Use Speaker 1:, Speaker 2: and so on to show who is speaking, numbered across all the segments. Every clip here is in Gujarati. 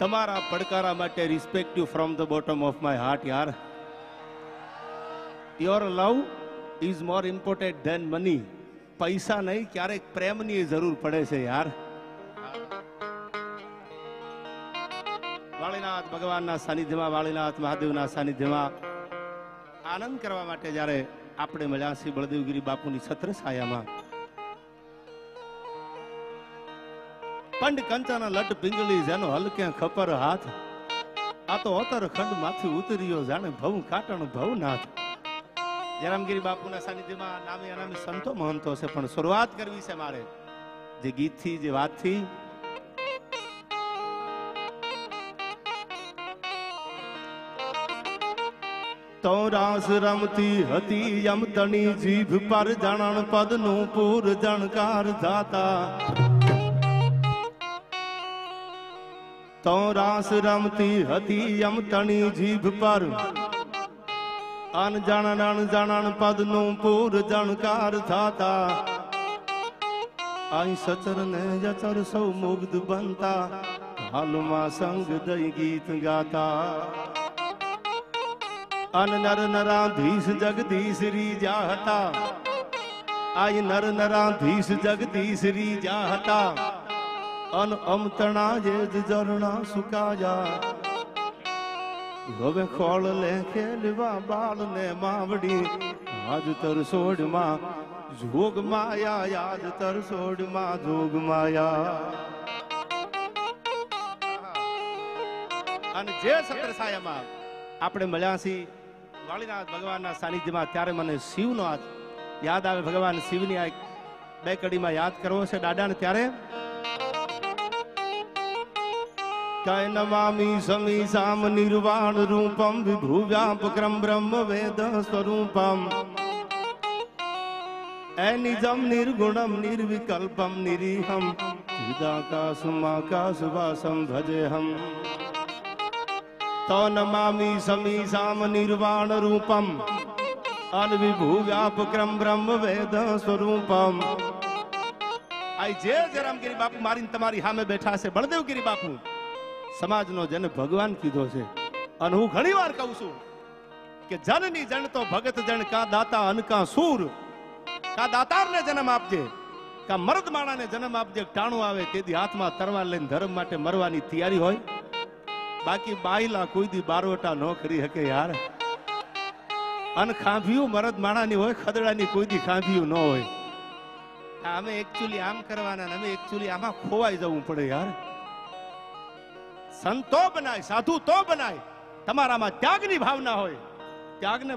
Speaker 1: તમારા પડકારા માટે respect you from the bottom of my heart યાર your love is more important than money પૈસા નહીં, ક્યારેક પ્રેમની જરૂર પડે છે યાર વાળીનાથ ભગવાનના સાનિધ્યમાં, વાળીનાથ મહાદેવના સાનિધ્યમાં આનંદ કરવા માટે જ્યારે આપણે મળ્યા શ્રી બળદેવગીરી બાપુની છત્ર છાયામાં પંડ કંચન લટ પિંગલી જેનો હલકે ખપર હાથ. આ તો અતર ખંડમાંથી ઉતર્યો જાણે ભવ કાટણ ભવનાથ. જયરામગીરી બાપુના સાનિધ્યમાં નામે અનામી સંતો મહંતો છે, પણ શરૂઆત કરવી છે મારે. જે ગીતથી, જે વાતથી. તો રાસ રમતી હતી યમતણી જીભ પર જણણ પદનું પૂર જણકાર જાતા તો રાસ રમતી હતી યમતણી જીભ પર અનજાણ અણજાણ પદનું પૂર જણકાર થાતા આઈ સચર ને જચર સૌ મુગ્ધ બનતા હાલમાં સંગ દઈ ગીત ગાતા અન નર નરાધીશ જગદીશ રીજા હતા આઈ નર નરાધીશ જગદીશ રીજા હતા અન અમતણા જે ઝરણા સુકાયા. હવે ખોળ લે ખેલવા બાળ ને માવડી. આજ તર સોડમાં જોગ માયા, યાદ તર સોડમાં જોગ માયા. અને જે સત્ર સાયામાં આપણે મળ્યા છીએ, વાળીનાથ ભગવાનના સાનિધ્યમાં, ત્યારે મને શિવનો હાથ યાદ આવે. ભગવાન શિવની આ બે કડીમાં યાદ કરવો છે. દાદાને ત્યારે નમામી સમી સામ નિર્વાણ રૂપમ વિભુવ્યાપક્રમ બ્રહ્મ વેદ સ્વરૂપમ નિજમ નિર્ગુણમ નિર્વિકલ્પમ નિરીહમ ચિદાકાશુમાકાશવાસમ ભજેહમ તો નમામી સમી સામ નિર્વાણ રૂપમ અનવિભુવ્યાપક્રમ બ્રહ્મ વેદ સ્વરૂપમ આ જે જરામગીરી બાપુ મારીને તમારી સામે બેઠા છે બળદેવગીરી બાપુ સમાજનો જન ભગવાન કીધો છે. અને હું ઘણી વાર કહું છું કે જનની જન તો ભગત જન કા દાતા અન કા સૂર. કા દાતારને જન્મ આપજે, કા મર્દ માણાને જન્મ આપજે ટાણું આવે તેથી હાથમાં તરવાર લઈને ધર્મ માટે મરવાની તૈયારી હોય. બાકી બાયલા કોઈ દી બારવટા ન કરી શકે યાર. અન ખાંભિયું મરદ માણાની હોય, ખદડાની કોઈ દી ખાંભિયું ન હોય. અમે એકચ્યુઅલી આમ કરવાના અમે એકચ્યુઅલી આમાં ખોવાઈ જવું પડે યાર. સંતો બનાય, સાધુ તો બનાય. તમારામાં ત્યાગની ભાવના હોય. ત્યાગને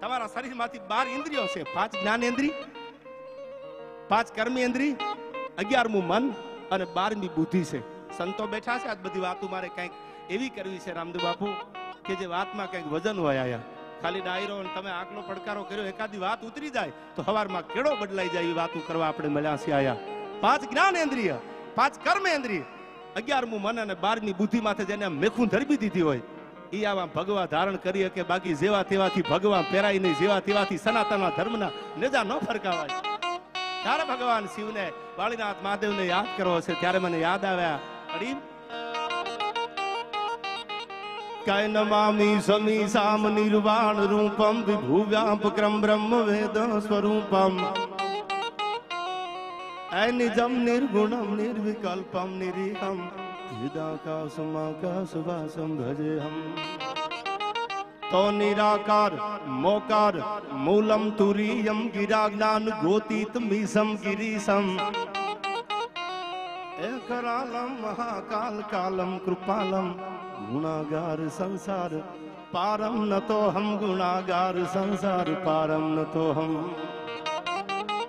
Speaker 1: તમારા શરીરમાંથી બાર ઇન્દ્રિયો છે પાંચ જ્ઞાનેન્દ્રી પાંચ કર્મેન્દ્રી અગિયારમું મન અને બારમી બુદ્ધિ છે. સંતો બેઠા છે. આજ બધી વાતો મારે કંઈક એવી કરવી છે રામદેવ બાપુ, કે જે વાતમાં કંઈક વજન હોય આયા. ખાલી ડાયરો અને તમે આકલો પડકારો કર્યો, એકાદી વાત ઉતરી જાય, તો હવારમાં કેળો બદલાઈ જાય એવી વાતો કરવા આપણે મળ્યા છે આયા. પાંચ જ્ઞાનેન્દ્રિય, પાંચ કર્મેન્દ્રિય અગિયારમું મન અને બારમી બુદ્ધિ માથે જેને મેખું ધરબી દીધી હોય. એ આવા ભગવા ધારણ કરી કે બાકી જેવા તેવાથી ભગવાન પહેરાય નહીં, જેવા તેવાથી સનાતનના ધર્મના નેજા ન ફરકાવાય. ત્યારે ભગવાન શિવને વાળીનાથ મહાદેવને યાદ કરવો છે, ત્યારે મને યાદ આવ્યા. અડી. કય નમામી સમી સામ નિર્વાણ રૂપમ વિભુવ્યાપક્રમ બ્રહ્મ વેદ સ્વરૂપમ. નિજમ નિર્ગુણમ નિર્વિકલ્પમ નિરીહમ હૃદાકાશમાકાશવાસમ ભજેહમ તો નિરાકાર મોકાર મૂલમ તુરીયમ ગિરા જ્ઞાન ગોતીત મીસમ ગિરીશમ એ કરાલમ મહાકાલ કાલમ કૃપાલમ ગુણાગાર સંસાર પારમ ન તો હમ ગુણાગાર સંસાર પારમ ન તો હમ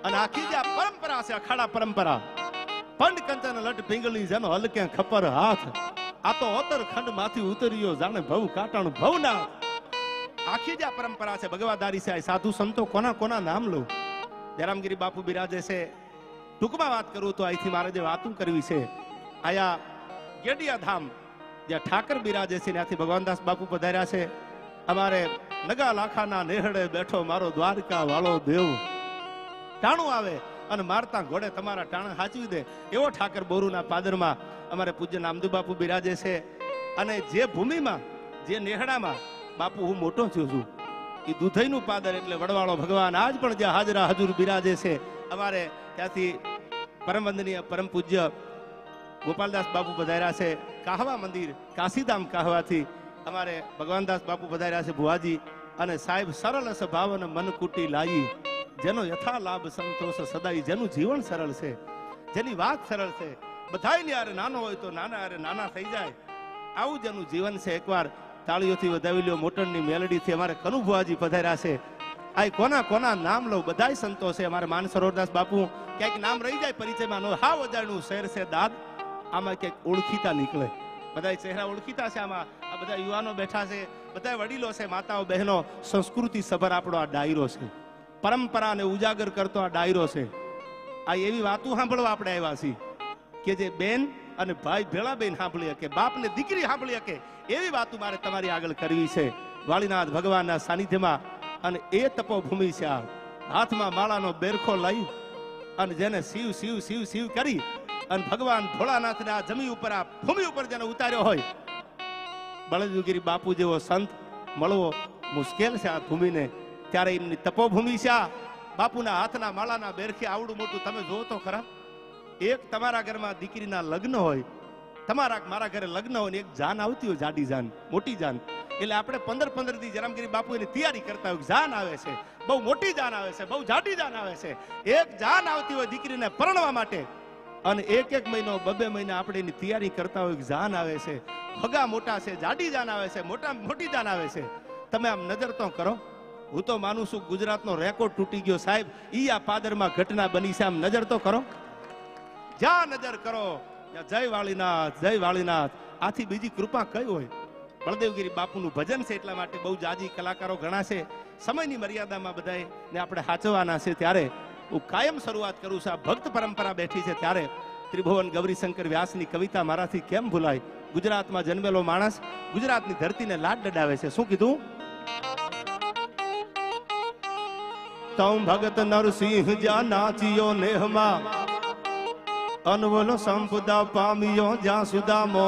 Speaker 1: અને આખી જે પરંપરા છે અખાડા પરંપરા. પંડ કંચન લટ પિંગલી જેનો હલકે ખપર હાથ. આ તો ઓતર ખંડમાંથી ઉતર્યો જાણે ભવ કાટણ ભવના આખી જે પરંપરા છે ભગવાદારી છે સાધુ સંતો કોના કોના નામ લો? જયરામગીરી બાપુ બિરાજે છે, ટૂંકમાં વાત કરું તો અહીંથી મારે જે વાતું કરવી છે, આયા ગેડિયા ધામ જ્યાં ઠાકર બિરાજે છે, ત્યાંથી ભગવાનદાસ બાપુ પધાર્યા છે. અમારે નગા લાખાના નેહડે બેઠો મારો દ્વારકા વાળો દેવ. ટાણું આવે અને મારતા ઘોડે તમારા ટાણા સાચવી દે. એવો ઠાકર બોરુના પાદરમાં અમારે પૂજ્ય નામદુ બાપુ બિરાજે છે. અને જે ભૂમિમાં, જે નેહડામાં, બાપુ હું મોટો થયો છું, એ દુધઈનું પાદર એટલે વડવાળો ભગવાન આજ પણ જે હાજરા હજુર બિરાજે છે. અમારે ત્યાંથી પરમ વંદનીય પરમ પૂજ્ય ગોપાલદાસ બાપુ પધાર્યા છે. કાહવા મંદિર, કાશીધામ કાહવાથી અમારે ભગવાનદાસ બાપુ પધાર્યા છે ભુવાજી. અને સાહેબ સરળ સ્વભાવ અને મન કુટી લાઈ જેનો યથા લાભ સંતોષ સદાય, જેનું જીવન સરળ છે, જેની વાત સરળ છે. બધાયની યારે નાનો હોય તો નાના યારે નાના થઈ જાય. આવું જેનું જીવન છે. એકવાર તાળીઓથી વધાવી લ્યો, મોટરની મેલડીથી અમારે કનુ ભુવાજી પધાર્યા છે. આ કોના કોના નામ લઉં? બધાય સંતો છે અમારે માન સરોવરદાસ બાપુ, ક્યાંક નામ રહી જાય પરિચયમાં નો હા અજાણ્યું શહેર છે દાદ. આમાં ક્યાંક ઓળખીતા નીકળે. બધા ચહેરા ઓળખીતા છે આમાં. આ બધા યુવાનો બેઠા છે. બધા વડીલો છે, માતાઓ, બહેનો. સંસ્કૃતિ સભર આપણો આ ડાયરો છે. પરંપરાને ઉજાગર કરતો આ ડાયરો છે. આ એવી વાતો સાંભળવા આપણે આવ્યા છીએ કે જે બેન અને ભાઈ ભેળા બેન સાંભળી શકે બાપ ને દીકરી સાંભળી શકે, એવી વાતો મારે તમારી આગળ કરવી છે. વાળીનાથ ભગવાનના સાનિધ્યમાં અને એ તપોભૂમિ છે આ. હાથમાં માળાનો બેરખો લઈ અને જેને શિવ શિવ શિવ શિવ કરી અને ભગવાન ભોળાનાથને આ જમી ઉપર, આ ભૂમિ ઉપર જેને ઉતાર્યો હોય બળદગીરી બાપુ જેવો સંત મળવો મુશ્કેલ છે આ ભૂમિને. ત્યારે એમની તપોભૂમિ છે. બાપુના હાથના માળાના બેરખે આવડું મોટું તમે જોવો તો ખરા. એક તમારા ઘરમાં દીકરીના લગ્ન હોય, તમારા મારા ઘરે લગ્ન હોય ને એક જાન આવતી હોય, જાડી જાન, મોટી જાન. એટલે આપણે પંદર પંદર દી જરામગીરી બાપુ એની તૈયારી કરતા હોય જાન આવે છે, બહુ મોટી જાન આવે છે, બહુ જાડી જાન આવે છે. એક જાન આવતી હોય દીકરીને પરણવા માટે અને એક એક મહિનો, બબે મહિના આપણે એની તૈયારી કરતા હોય જાન આવે છે, હગા મોટા છે, જાડી જાન આવે છે, મોટા મોટી જાન આવે છે. તમે આમ નજર તો કરો. હું તો માનું છું ગુજરાતનો રેકોર્ડ તૂટી ગયો સાહેબ. ઈ આ પાદરમાં ઘટના બની છે. આમ નજર તો કરો. જ્યાં નજર કરો જય વાળીનાથ જય વાળીનાથ. આથી બીજી કૃપા કઈ હોય? બળદેવગીરી બાપુનું ભજન છે એટલા માટે બહુ જાજી કલાકારો ઘણા છે. સમયની મર્યાદામાં બધાએ ને આપણે હાચવાના છે ત્યારે હું કાયમ શરૂઆત કરું છું. આ ભક્ત પરંપરા બેઠી છે ત્યારે ત્રિભુવન ગૌરીશંકર વ્યાસની કવિતા મારાથી કેમ ભૂલાય? ગુજરાતમાં જન્મેલો માણસ ગુજરાતની ધરતીને લાડ ડડાવે છે. શું કીધું? તમ ભગત નરસિંહ જા નાચિયો નેહમાં અનવલ સંપદા પામ્યો જ્યાં સુદામો.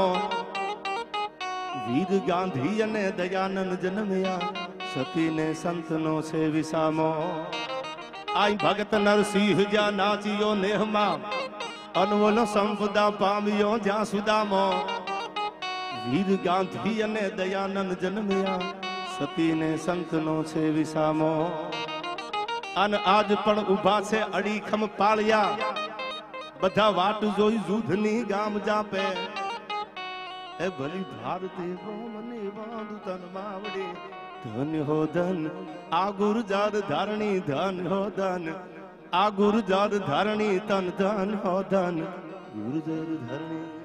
Speaker 1: વીર ગાંધી અને દયાનંદ જન્મ્યા સતીને સંતનો છે વિસામો. આઈ ભગત નરસિંહ જ્યાં નાચિયો નેહમાં અનવલ સંપદા પામ્યો જ્યાં સુદામો. વીર ગાંધી અને દયાનંદ જન્મ્યા સતીને સંતનો છે વિસામો. અને આજ પણ ઊભા છે અડીખમ પાળ્યા. બધા વાટ જોઈ જુધની ગામ જાપે. એ ભલી ભારતી મને બાંધુ તન માવડે. ધન હો ધન આ ગુરજાર ધારણી ધન હો ધન. આ ગુરજાર ધારણી તન ધન હો ધન. ગુરજાર ધારણી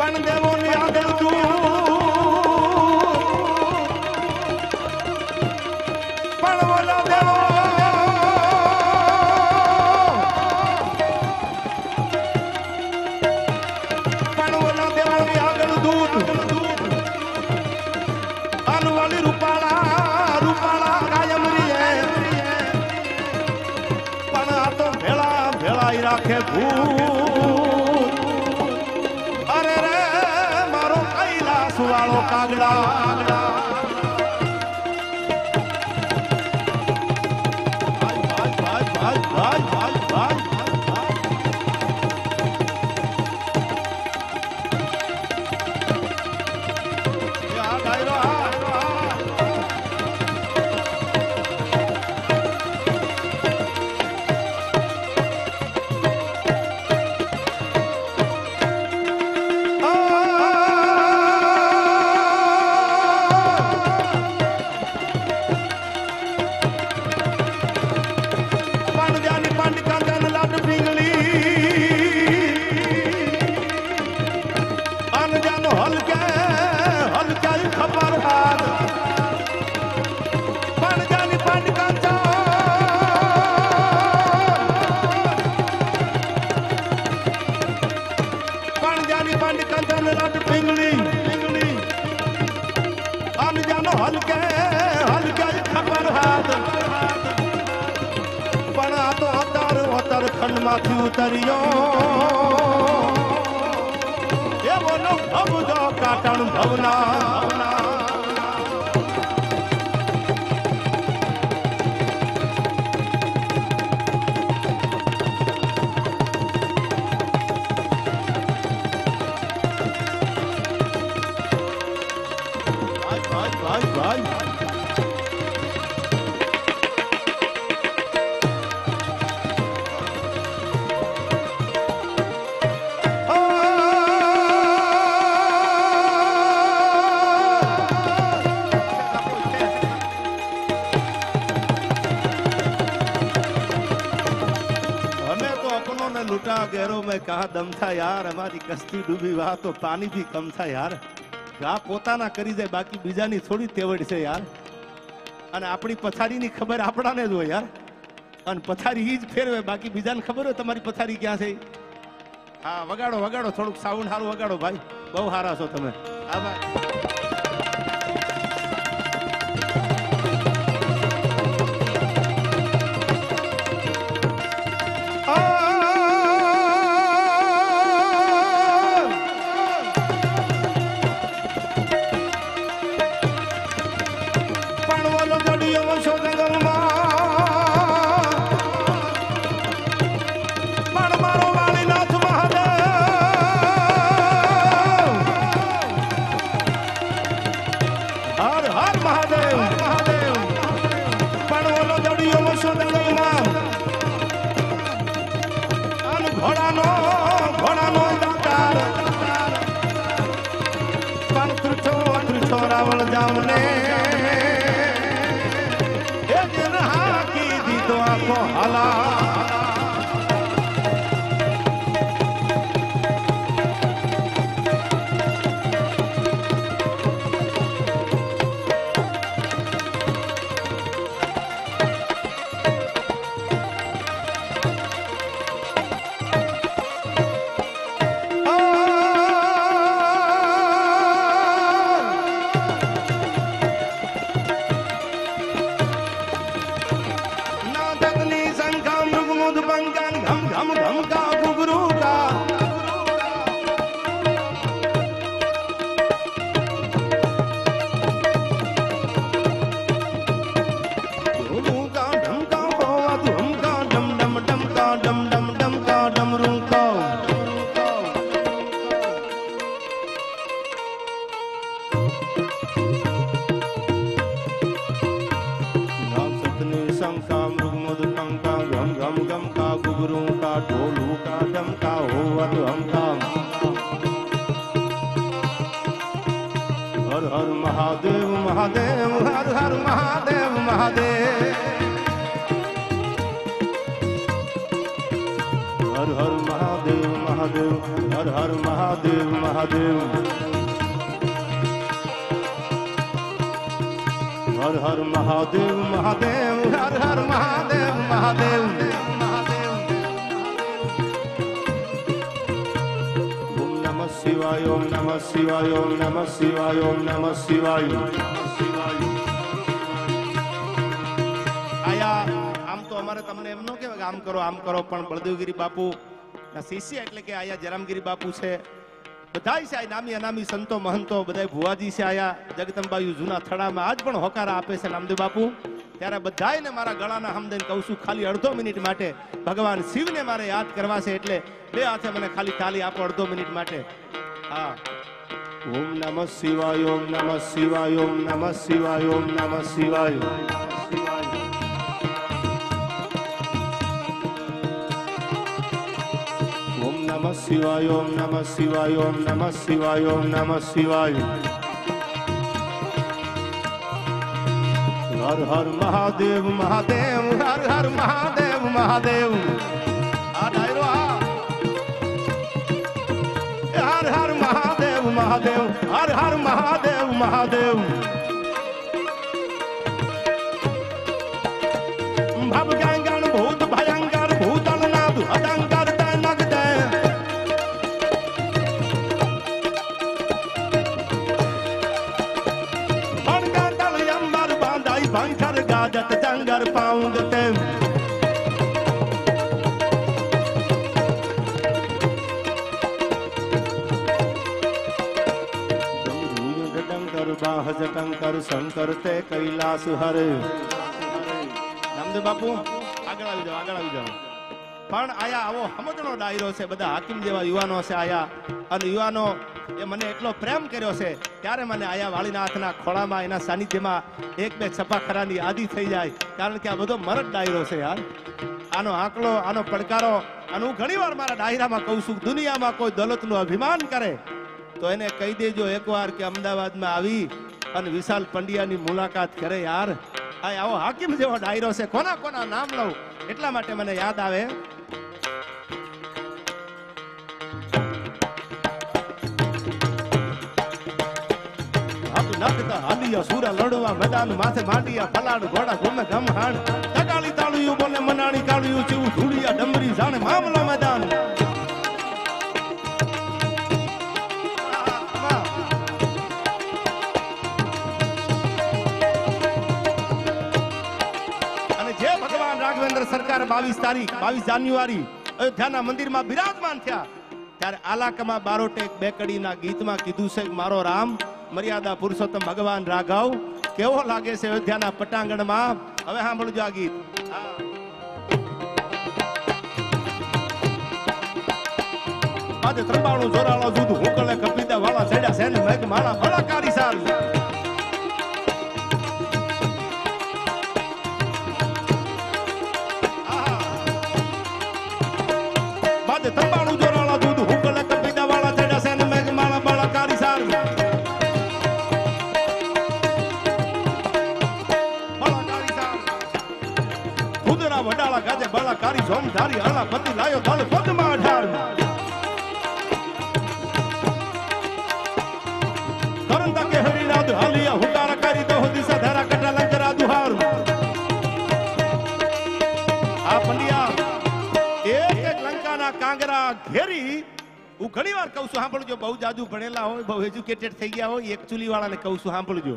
Speaker 1: પણ દેવો ને આગળ તું પણ બોલા દેવો. પણ બોલા દેવો ને આગળ દૂધ અનવાલી રૂપાળા રૂપાળા કાયમ રીએ પણ આ તો ભેળા ભેળાઈ રાખે ભૂ વાળો કા દમ થા યાર અમારી કસ્તી ડૂબી વાહ તો પાણી ભી કમ થા યાર આ પોતાના કરી જાય બાકી બીજાની થોડી તેવડ છે યાર અને આપણી પથારીની ખબર આપણાને જ હોય યાર. અને પથારી જ ફેરવે, બાકી બીજાને ખબર હોય તમારી પથારી ક્યાં છે? હા, વગાડો વગાડો, થોડુંક સાઉન્ડ સારું વગાડો ભાઈ. બહુ સારા છો તમે. હા હર હર મહાદેવ મહાદેવ, હર હર મહાદેવ મહાદેવ. ઓમ નમઃ શિવાય, ઓમ નમઃ શિવાય, ઓમ નમઃ શિવાય, ઓમ નમ શિવાય. આયા, આમ તો અમારે તમને એમ ન કહેવાય આમ કરો આમ કરો, પણ બળદેવગીરી બાપુ ના શિષ્ય એટલે કે આયા જરામગીરી બાપુ છે. બધાય છે નામી અનામી સંતો, મહંતો, બધાય ભુવાજી છે આયા. જગદંબાયુ જૂના થડામાં આજ પણ હોકારા આપે છે નામદેવ બાપુ. ત્યારે બધાયને મારા ગળાના હમદન કહું છું, ખાલી અડધો મિનિટ માટે ભગવાન શિવને મારે યાદ કરવા છે એટલે બે હાથે મને ખાલી તાલી આપો અડધો મિનિટ માટે. હા. ઓમ નમઃ શિવાય, ઓમ નમઃ શિવાય, ઓમ નમઃ શિવાય, ઓમ નમઃ શિવાય. શિવાય ઓમ નમઃ શિવાય ઓમ નમઃ શિવાય ઓમ નમઃ શિવાય હર હર મહાદેવ મહાદેવ હર હર મહાદેવ મહાદેવ હર હર મહાદેવ મહાદેવ હર હર મહાદેવ મહાદેવ પાઉંગ તેમ ડંકર બાહ જટંકર શંકર તે કૈલાસ હરે. રામદેવ બાપુ, આગળ આવી જાઓ, આગળ આવી જાઓ. પણ આયા આવો સમજણો ડાયરો છે, બધા હાકીમ જેવા યુવાનો છે આયા. અને યુવાનો એ મને એટલો પ્રેમ કર્યો છે, ત્યારે મને આયા વાળીનાથના ખોળામાં, એના સાનિધ્યમાં એક બે છપાખરાની આદિ થઈ જાય, કારણ કે આ બધો મરદ ડાયરો છે યાર. આનો આંકડો, આનો પડકારો, અને હું ઘણી વાર મારા ડાયરામાં કહું છું, દુનિયામાં કોઈ દોલતનું અભિમાન કરે, તો એને કહી દેજો એકવાર કે અમદાવાદમાં આવી અને વિશાલ પંડ્યાની મુલાકાત કરે યાર. આ આવો હાકીમ જેવો ડાયરો છે, કોના કોના નામ લઉં, એટલા માટે મને યાદ આવે. નખતા હાલિયા સુરા લડવા, મેદાન માથે માંડિયા પલાડ ઘોડા, ઘૂમે ગમહાણ તકાળી તાળિયું બોલે મનાણી કાળિયું ચીવું ધૂળિયા, ડમરી જાણે મામલો મેદાન. અને જે ભગવાન રાઘવેન્દ્ર સરકાર બાવીસ તારીખ, બાવીસ જાન્યુઆરી અયોધ્યાના મંદિરમાં બિરાજમાન થયા. ત્યારે આલાકમાં બારોટેક બેકડીના ગીતમાં કીધું છે મારો રામ મર્યાદા પુરુષોત્તમ ભગવાન રાઘવ. કેવો લાગે છે અયોધ્યાના પટાંગણમાં? હવે સાંભળજો આ ગીત. આજે ત્રંબાણું જોરાળો જુદ. હુકલે કપિતા વાળા ચડ્યા સેન મેઘ માળા બળાકારી સાલ બાજે તંબાણું બળાકારી સોમધારી હળા પતિ લાયો ધળ પદમાં અઢાર કરંતા કે હરિનાદ હાલિયા હુટારા કરી દોહ દિશા ધારા કટા લંકરા દુહાર આ પંડિયા એક એક લંકાના કાંગરા ઘેરી હું ઘણી વાર કહું છું, સાંભળજો, બહુ જાજુ ભણેલા હોય, બહુ એજ્યુકેટેડ થઈ ગયા હોય એકચુલી વાળાને કહું છું, સાંભળજો.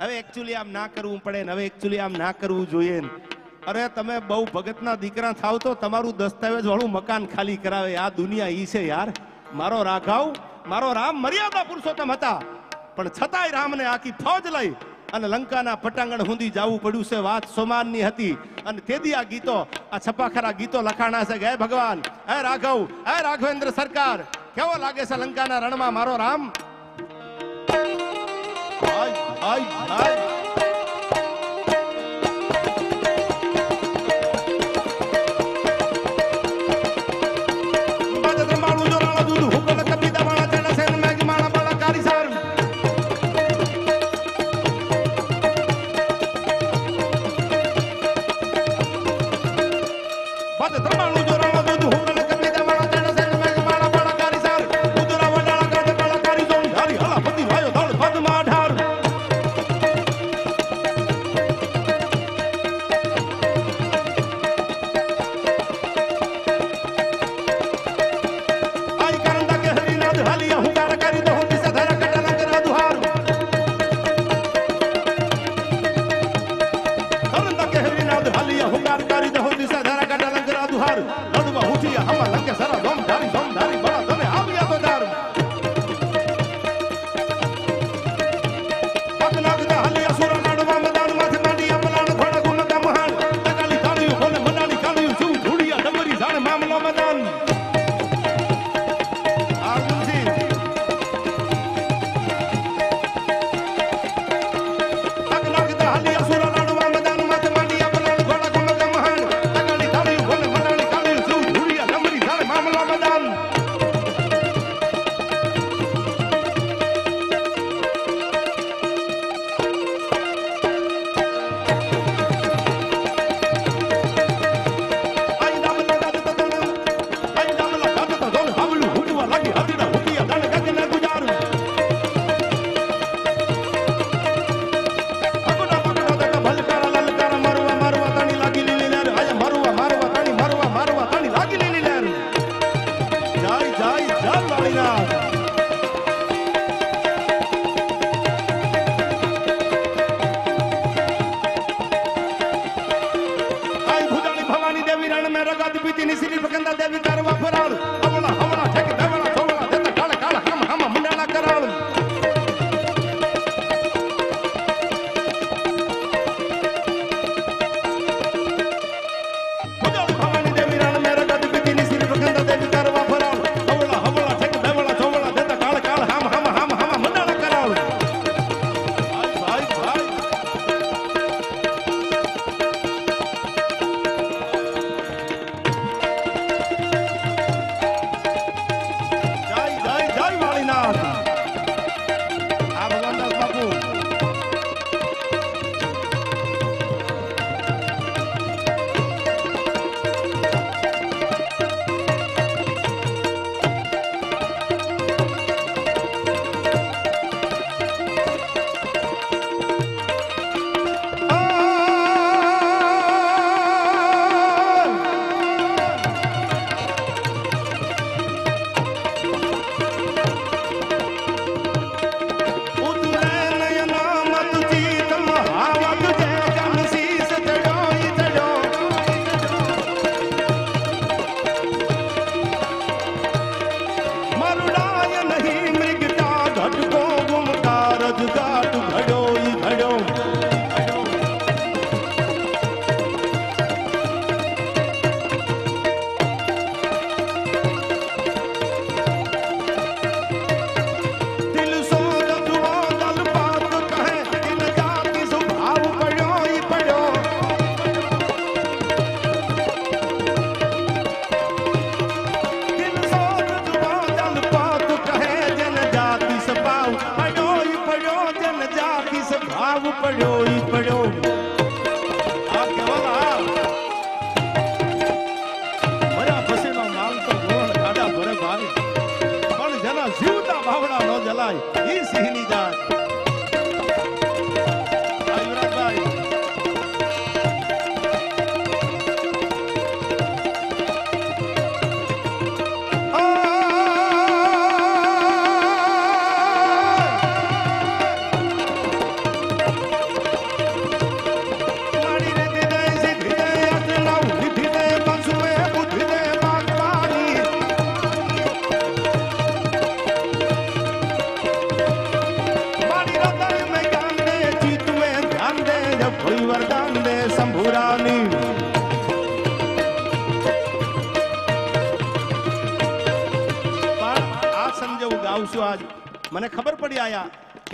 Speaker 1: હવે એકચ્યુઅલી આમ ના કરવું પડે ને, હવે એકચ્યુઅલી આમ ના કરવું જોઈએ. અરે તમે બહુ ભગતના દીકરા થાવ તો તમારું દસ્તાવેજ વાળું મકાન ખાલી કરાવે. આ દુનિયા ઈ છે યાર. મારો રાઘવ મારો રામ મર્યાદા પુરુષોત્તમ હતા. પણ છતાંય રામને આખી ફોજ લઈ અને લંકાના પટાંગણ હુંદી જવું પડ્યું છે વાત સોમાનની હતી. અને તેથી આ ગીતો આ છપાખરા ગીતો લખાણા છે હે ભગવાન હે રાઘવ હે રાઘવેન્દ્ર સરકાર કેવો લાગે છે લંકાના રણમાં મારો રામ? હાય, હાય, હાય.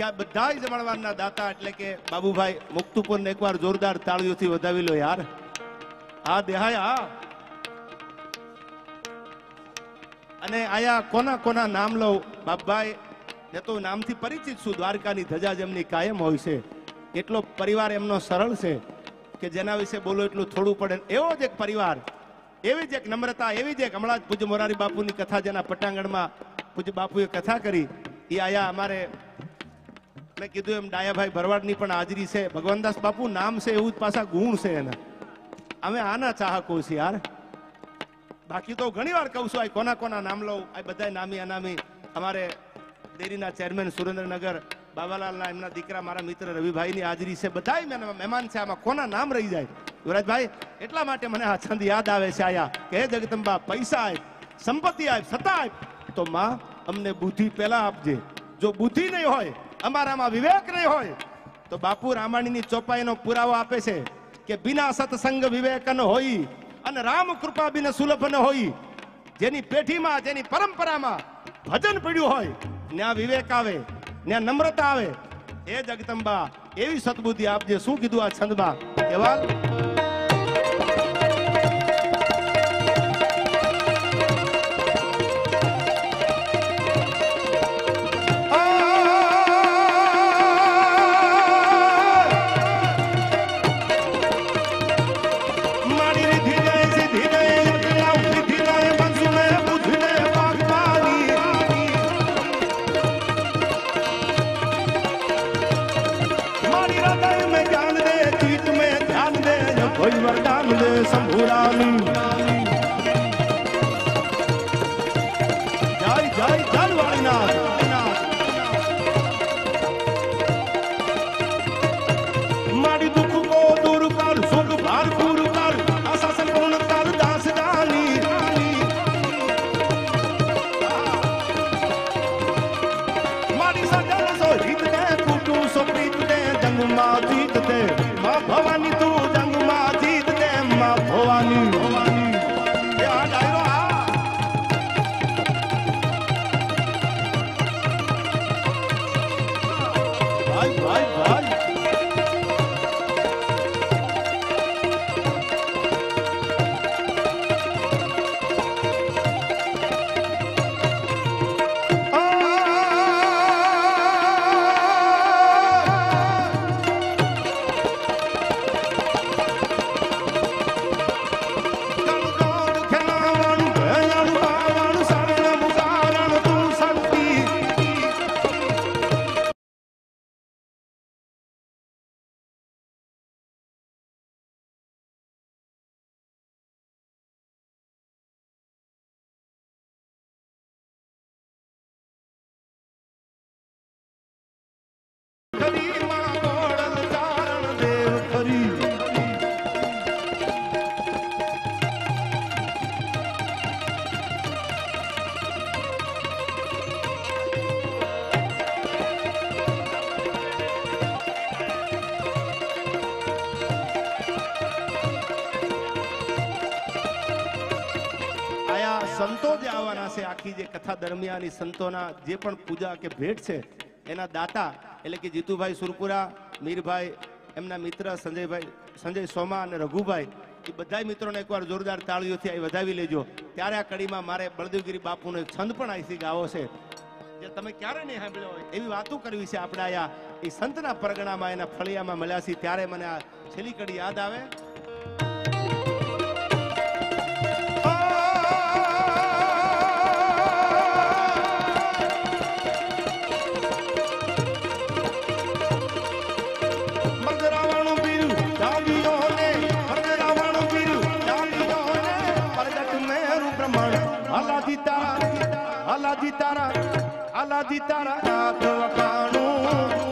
Speaker 1: આ બધા જમણવારના દાતા એટલે કે બાબુભાઈ મુક્તુપુર ને એકવાર જોરદાર તાળીઓથી વધાવી લો યાર. હા, દેહાય, હા. અને આયા કોના કોના નામ લઉં? બાપભાઈ ને તો નામથી પરિચિત છું, દ્વારકાની ધજા જેમની કાયમ હોય છે. એટલો પરિવાર એમનો સરળ છે કે જેના વિશે બોલો એટલું થોડું પડે. એવો જ એક પરિવાર, એવી જ એક નમ્રતા, એવી જ એક હમણાં જ પૂજ્ય મોરારી બાપુની કથા જેના પટાંગણમાં પૂજ્ય બાપુએ કથા કરી. એ આયા અમારે મેં કીધું એમ, ડાયાભાઈ ભરવાડની પણ હાજરી છે. ભગવાનદાસ બાપુ, નામ છે એવું જ પાછા ગુણ છે એના. અમે આના ચાહકો છીએ યાર. બાકી તો ઘણી વાર કહું છું આ કોના કોના નામ લઉં? આ બધા નામી અનામી. અમારે ડેરીના ચેરમેન સુરેન્દ્રનગર બાબાલાલના એમના દીકરા મારા મિત્ર રવિભાઈની હાજરી છે. બધા મહેમાન છે આમાં. કોના નામ રહી જાય? યુવરાજભાઈ, એટલા માટે મને આ છંદ યાદ આવે છે આયા. કે જગદંબા, પૈસા આપ, સંપત્તિ આપ, સત્તા આપ. તો માં અમને બુદ્ધિ પહેલા આપજે. જો બુદ્ધિ નહીં હોય અમારામાં વિવેક નહીં હોય, તો બાપુ રામાણીની ચોપાઈનો પુરાવો આપે છે કે બિના સત્સંગ વિવેકન હોય અને રામ કૃપા બિન સુલભ ન હોય, જેની પેઢીમાં, જેની પરંપરામાં ભજન પડ્યું હોય, ત્યાં વિવેક આવે, ત્યાં નમ્રતા આવે. એ જગદંબા એવી સદબુદ્ધિ આપજે. શું કીધું આ છંદમાં કેવાલ દરમિયાન સંતોના જે પણ પૂજા કે ભેટ છે, એના દાતા એટલે કે જીતુભાઈ સુરપુરા, મીરભાઈ, એમના મિત્ર સંજયભાઈ, સંજય સોમા અને રઘુભાઈ, એ બધા મિત્રોને એકવાર જોરદાર તાળીઓથી અહીં વધાવી લેજો. ત્યારે આ કડીમાં મારે બળદેવગીરી બાપુનો એક છંદ પણ અહીંથી ગાવો છે. જે તમે ક્યારે નહીં સાંભળ્યો હોય, એવી વાતો કરવી છે આપણે આયા એ સંતના પરગણામાં, એના ફળિયામાં મળ્યા છીએ. ત્યારે મને આ છેલ્લી કડી યાદ આવે. તારા હલાજી તારા હાથ વખાણું.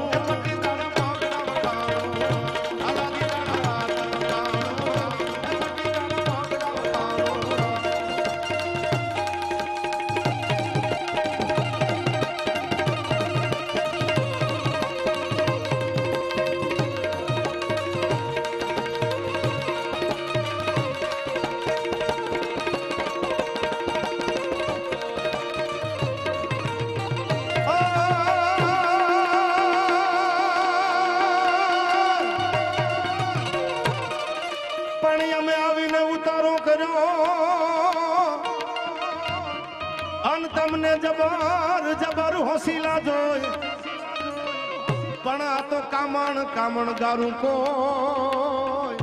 Speaker 1: કામણ ગારું કોઈ.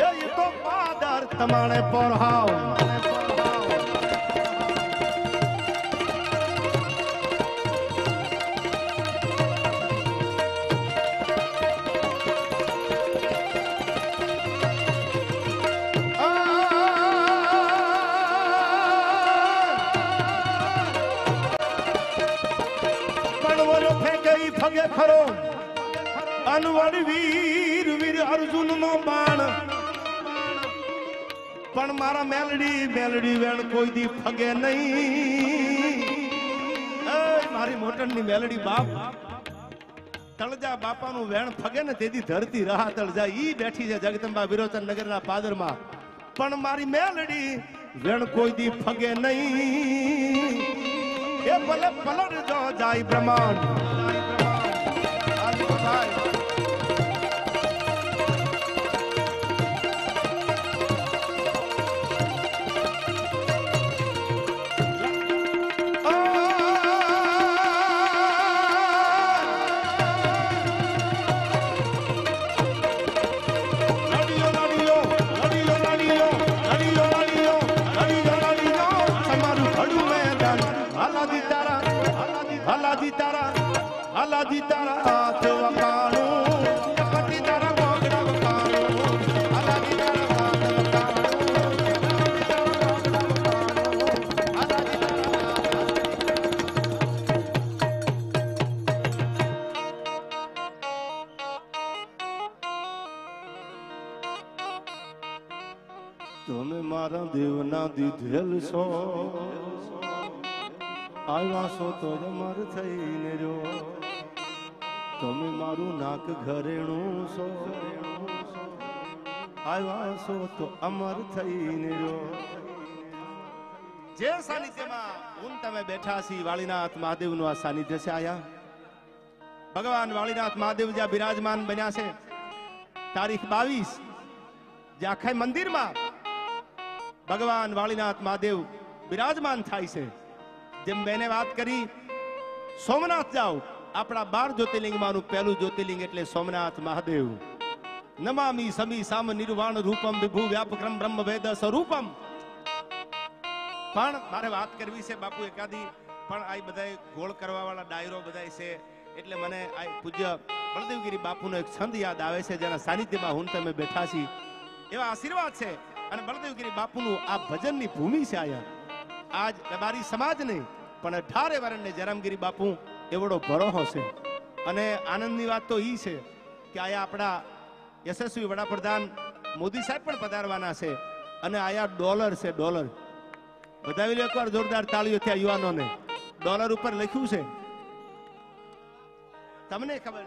Speaker 1: એ તો પાદર તમારે પરહાવ ફગે ખરો. અનવડ વીર વીર અર્જુન નો બાણ. પણ મારા મેલડી મેલડી વેણ કોઈ દી ફગે નહીં. મારી મારી મોટણની મેલડી બાપ. તળજા બાપાનું વેણ ફગે ને તેથી ધરતી રાહ તળજા ઈ બેઠી છે જગદંબા વિરોચન નગરના પાદરમાં. પણ મારી મેલડી વેણ કોઈ દી ફગે નહીં. એ ભલે પલડ જો જાય બ્રહ્માંડ. તમે મારા દેવના દીધેલ છો આવ્યા છો તો જ અમર થઈને મારું નાક ઘરેણું સો. આવ્યા સો તો અમર થઈને જો સાનિધ્યમાં હું તમે બેઠા છી, વાળીનાથ મહાદેવનું આ સાનિધ્ય છે આયા. ભગવાન વાળીનાથ મહાદેવ જ્યાં બિરાજમાન બન્યા છે, તારીખ બાવીસ, જે આખા મંદિરમાં ભગવાન વાળીનાથ મહાદેવ બિરાજમાન થાય છે. જેમ બેને વાત કરી, સોમનાથ જાઓ. આપણા બાર જ્યોતિર્લિંગમાંનું પહેલું જ્યોતિર્લિંગ એટલે સોમનાથ મહાદેવ. નમામી સમી સામ નિર્વાણ રૂપમ વિભુ વ્યાપક્રમ બ્રહ્મ વેદ સ્વરૂપમ. પણ મારે વાત કરવી છે બાપુ એકાદી, પણ આ બધા ગોળ કરવા વાળા ડાયરો બધાય છે, એટલે મને આ પૂજ્ય બળદેવગીરી બાપુનો એક છંદ યાદ આવે છે, જેના સાનિધ્યમાં હું તમે બેઠા છી એવા આશીર્વાદ છે, અને બળદેવગીરી બાપુનું આ ભજનની ભૂમિ છે આયા આજ તમારી સમાજ નહીં પણ અઢારે વરણને જરમગીરી બાપુ એવડો ભરોહો છે અને આનંદની વાત તો એ છે કે આયા આપણા યશસ્વી વડાપ્રધાન મોદી સાહેબ પણ પધારવાના છે અને આયા ડોલર છે ડોલર. બતાવી લો એકવાર જોરદાર તાળીઓ થયા યુવાનોને. ડોલર ઉપર લખ્યું છે. તમને ખબર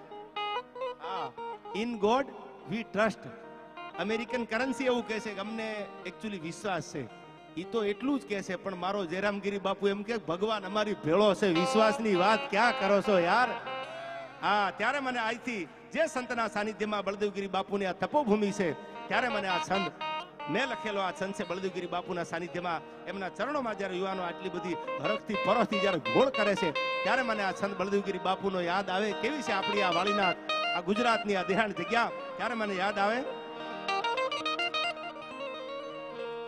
Speaker 1: હા, in God we trust. American currency એવું કહે છે અમને એકચ્યુઅલી વિશ્વાસ છે. ઈ તો એટલું જ કહે છે, પણ મારો જયરામગીરી બાપુ એમ કે ભગવાન અમારી ભેળો છે, વિશ્વાસની વાત ક્યાં કરો છો યાર? હા, ત્યારે મને આજથી જે સંતના સાનિધ્યમાં બળદેવગીરી બાપુની આ તપોભૂમિ છે, ત્યારે મને આ છંદ મેં લખેલો આ છંદ છે બળદેવગીરી બાપુના સાનિધ્યમાં. એમના ચરણોમાં જ્યારે યુવાનો આટલી બધી હરખથી પરખથી જ્યારે ઘોળ કરે છે, ત્યારે મને આ છંદ બળદેવગીરી બાપુનો યાદ આવે. કેવી છે આપણી આ વાળીનાથ, આ ગુજરાતની આ દેહાણ જગ્યા? ત્યારે મને યાદ આવે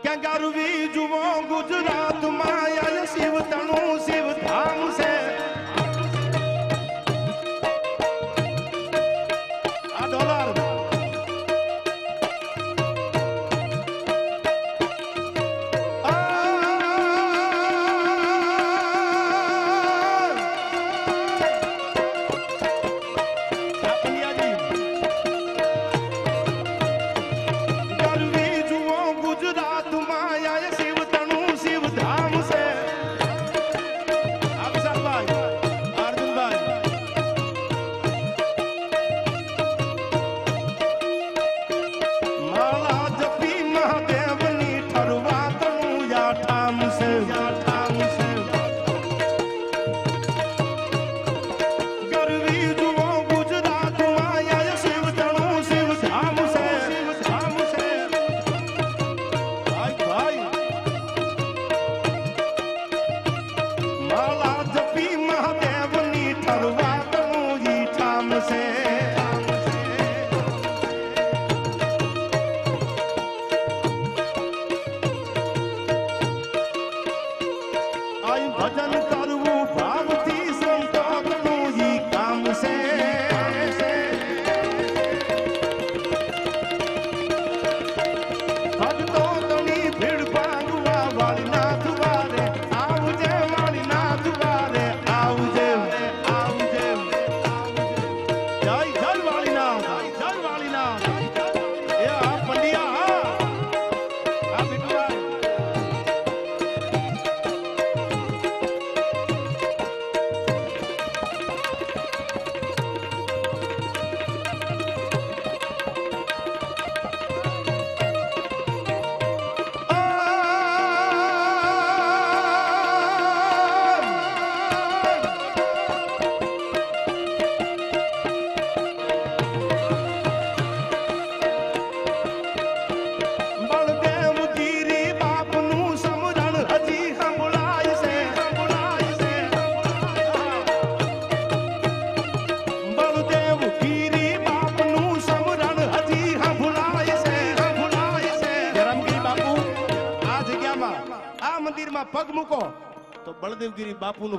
Speaker 1: ક્યાં ગારવી જુઓ ગુજરાત માયા શિવ તણું શિવ ધામ છે.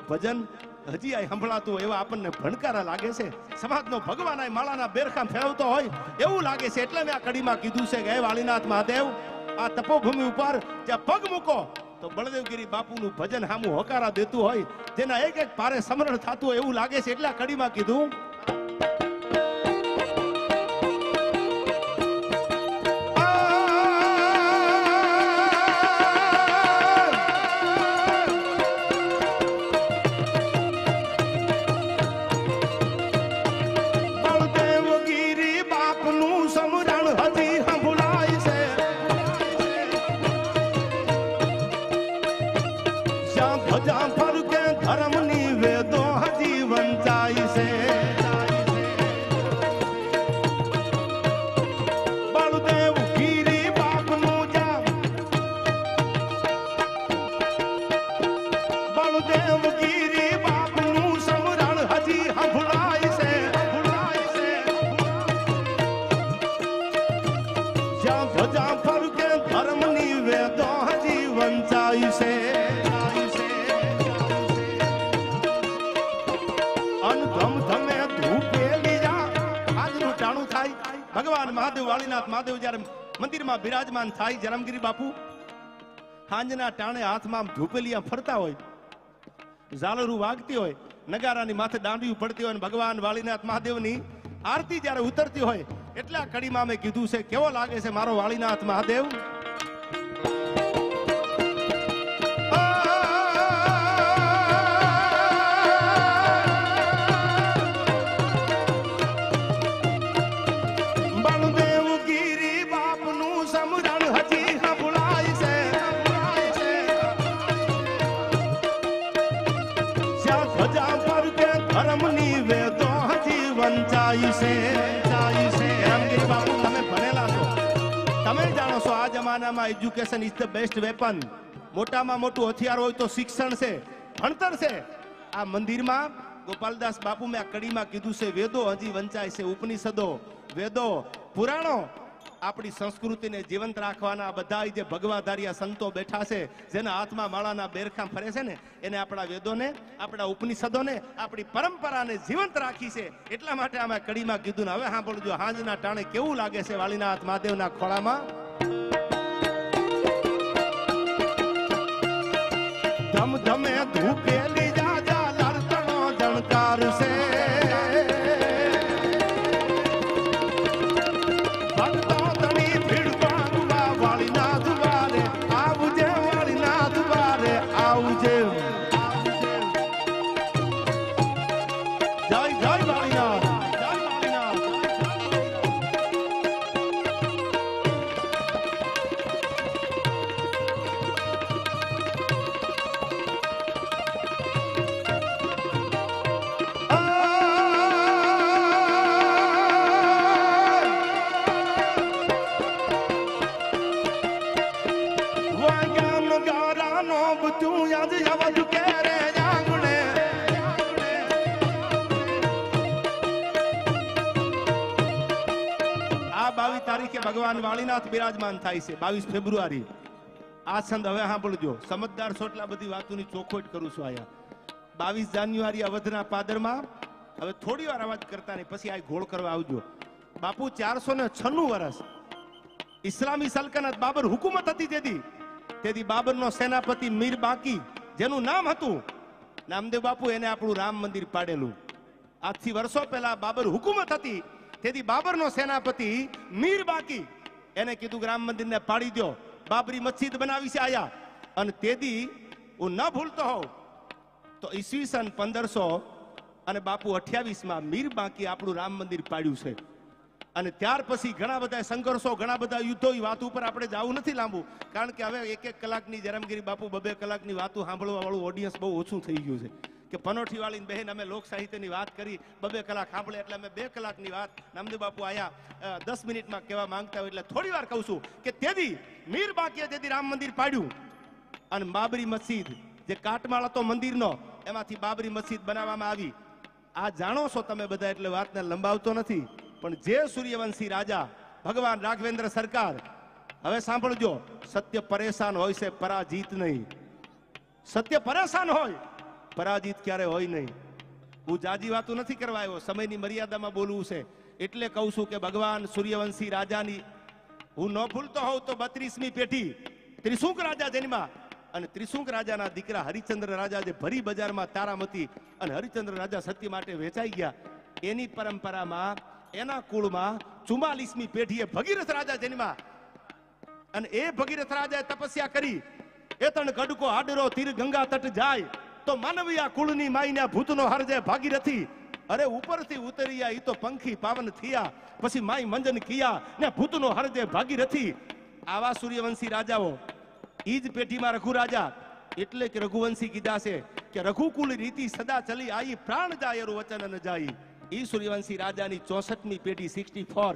Speaker 1: ભજન હજી આ સંભળાતું હોય એવા આપણને ભણકારા લાગે છે. સમાજનો ભગવાન આ માળાના બેરખામ ફેરવતો હોય એવું લાગે છે. એટલે મેં આ કડીમાં કીધું છે કે હે વાલીનાથ મહાદેવ, આ તપોભૂમિ ઉપર જ્યાં પગ મૂકો તો બળદેવગીરી બાપુનું ભજન સામું હોકારા દેતું હોય. જેના એક એક પારે સમરણ થતું હોય એવું લાગે છે. એટલે આ કડીમાં કીધું મંદિરમાં બિરાજમાન થાય જન્મગીરી બાપુ? સાંજના ટાણે હાથમાં ધૂપેલિયા ફરતા હોય, ઝાલરું વાગતી હોય, નગારાની માથે દાંડિયું પડતી હોય અને ભગવાન વાળીનાથ મહાદેવની આરતી જ્યારે ઉતરતી હોય, એટલા કડીમાં મેં કીધું છે, કેવો લાગે છે મારો વાળીનાથ મહાદેવ? જમાનામાં education is the best weapon મોટામાં મોટું હથિયાર હોય તો શિક્ષણ છે, ભણતર છે. આ મંદિરમાં ગોપાલદાસ બાપુ મેં આ કડીમાં કીધું છે, વેદો હજી વંચાય છે, ઉપનિષદો, વેદો, પુરાણો. આપણી સંસ્કૃતિને જીવંત રાખવાના બધા જે ભગવાધારિયા સંતો બેઠા છે, જેના હાથમાં માળાના બેરખામ ફરે છે ને, એને આપણા વેદોને, આપણા ઉપનિષદોને, આપણી પરંપરાને જીવંત રાખી છે. એટલા માટે અમે કડીમાં કીધું ને, હવે સાંભળજો, હાંજના ટાણે કેવું લાગે છે વાલીનાથ મહાદેવના ખોળામાં? ધમ ધમે ધૂપેલી ભગવાન વાળીનાથ બિરાજમાન થાય છે, બાવીસ ફેબ્રુઆરી. આ છંદ હવે સાંભળજો. સમજદાર છો એટલા બધી વાતોની ચોખવટ કરું છું અહીંયા. બાવીસ જાન્યુઆરી અવધના પાદરમાં. હવે થોડી વાર અવાજ કરતા નહીં, પછી આ ઘોળ કરવા આવજો. બાપુ, ચારસો ને છન્નું વર્ષ ઇસ્લામી સલ્તનત બાબર હુકુમત હતી તેથી તેથી બાબરનો સેનાપતિ મીર બાકી, જેનું નામ હતું. નામદેવ બાપુ, એને આપણું રામ મંદિર પાડેલું. આજથી વર્ષો પહેલા બાબર હુકુમત હતી. તેથી બાબરનો સેનાપતિ મીર બાકી એને કીધું કે રામ મંદિરને પાડી દો બાબરી મસ્જિદ બનાવી છે આયા. અને તેથી હું ન ભૂલતો હોઉં. તો ઈસવીસન પંદરસો અને બાપુ અઠ્યાવીસમાં મીર બાકી આપણું રામ મંદિર પાડ્યું છે. અને ત્યાર પછી ઘણા બધા સંઘર્ષો, ઘણા બધા યુદ્ધો વાત ઉપર આપણે જવું નથી લાંબુ. કારણ કે હવે એક એક કલાકની જરમગીરી બાપુ બબે કલાકની વાતો સાંભળવા વાળું ઓડિયન્સ બહુ ઓછું થઈ ગયું છે. કે પનોઠી વાળી બહેન અમે લોક સાહિત્યની વાત કરી, બબે કલાક સાંભળે એટલે અમે બે કલાકની વાત. નામદેવ બાપુ આયા દસ મિનિટમાં કહેવા માંગતા હોય એટલે થોડી વાર કહું છું કે તેથી મીર બાકીએ તેથી રામ મંદિર પાડ્યું. અને બાબરી મસ્જિદ, જે કાટમાળ હતો મંદિરનો, એમાંથી બાબરી મસ્જિદ બનાવવામાં આવી. આ જાણો છો તમે બધા એટલે વાતને લંબાવતો નથી, પણ જે સૂર્યવંશી રાજા, ભગવાન રાઘવેન્દ્ર સરકાર, હવે સાંભળજો, સત્ય પરેશાન હોય છે, પરાજીત નહીં. સત્ય પરેશાન હોય પરાજિત ક્યારે હોય નહીં. હું જાજી વાતો નથી કરવા આવ્યો. સમયની મર્યાદામાં બોલવું છે. એટલે કહું છું કે ભગવાન સૂર્યવંશી રાજાની હું ન ભૂલતો હોઉં તો બત્રીસમી પેઢી. ત્રિશુંક રાજા જન્મા અને ત્રિશુંક રાજાના દીકરા હરિચંદ્ર રાજા જે ભરી બજારમાં તારામતી અને હરિચંદ્ર રાજા સત્ય માટે વેચાઈ ગયા, એની પરંપરામાં, એના કુળમાં ચુમ્માલીસમી પેઢીએ ભગીરથ રાજા જન્મા અને એ ભગીરથ રાજાએ તપસ્યા કરી. એ તણ ગડકો આડરો તીર ગંગા તટ જાય. તો માનવીયા કુળની માઈના ભૂતનો હરજે ભાગીરથી અરે ઉપરથી ઉતર્યા ઈ તો પંખી પાવન થયા. પછી માઈ મંજન કિયા ને ભૂતનો હરજે ભાગીરથી આવા સૂર્યવંશી રાજાઓ ઈ પેઢીમાં રઘુ રાજા એટલે કે રઘુવંશી કીધા છે કે રઘુકુલ રીતિ સદા ચલી આઈ, પ્રાણ જાય એરું વચન ન જાય. ઈ સૂર્યવંશી રાજાની ચોસઠમી પેઢી સિક્સટી ફોર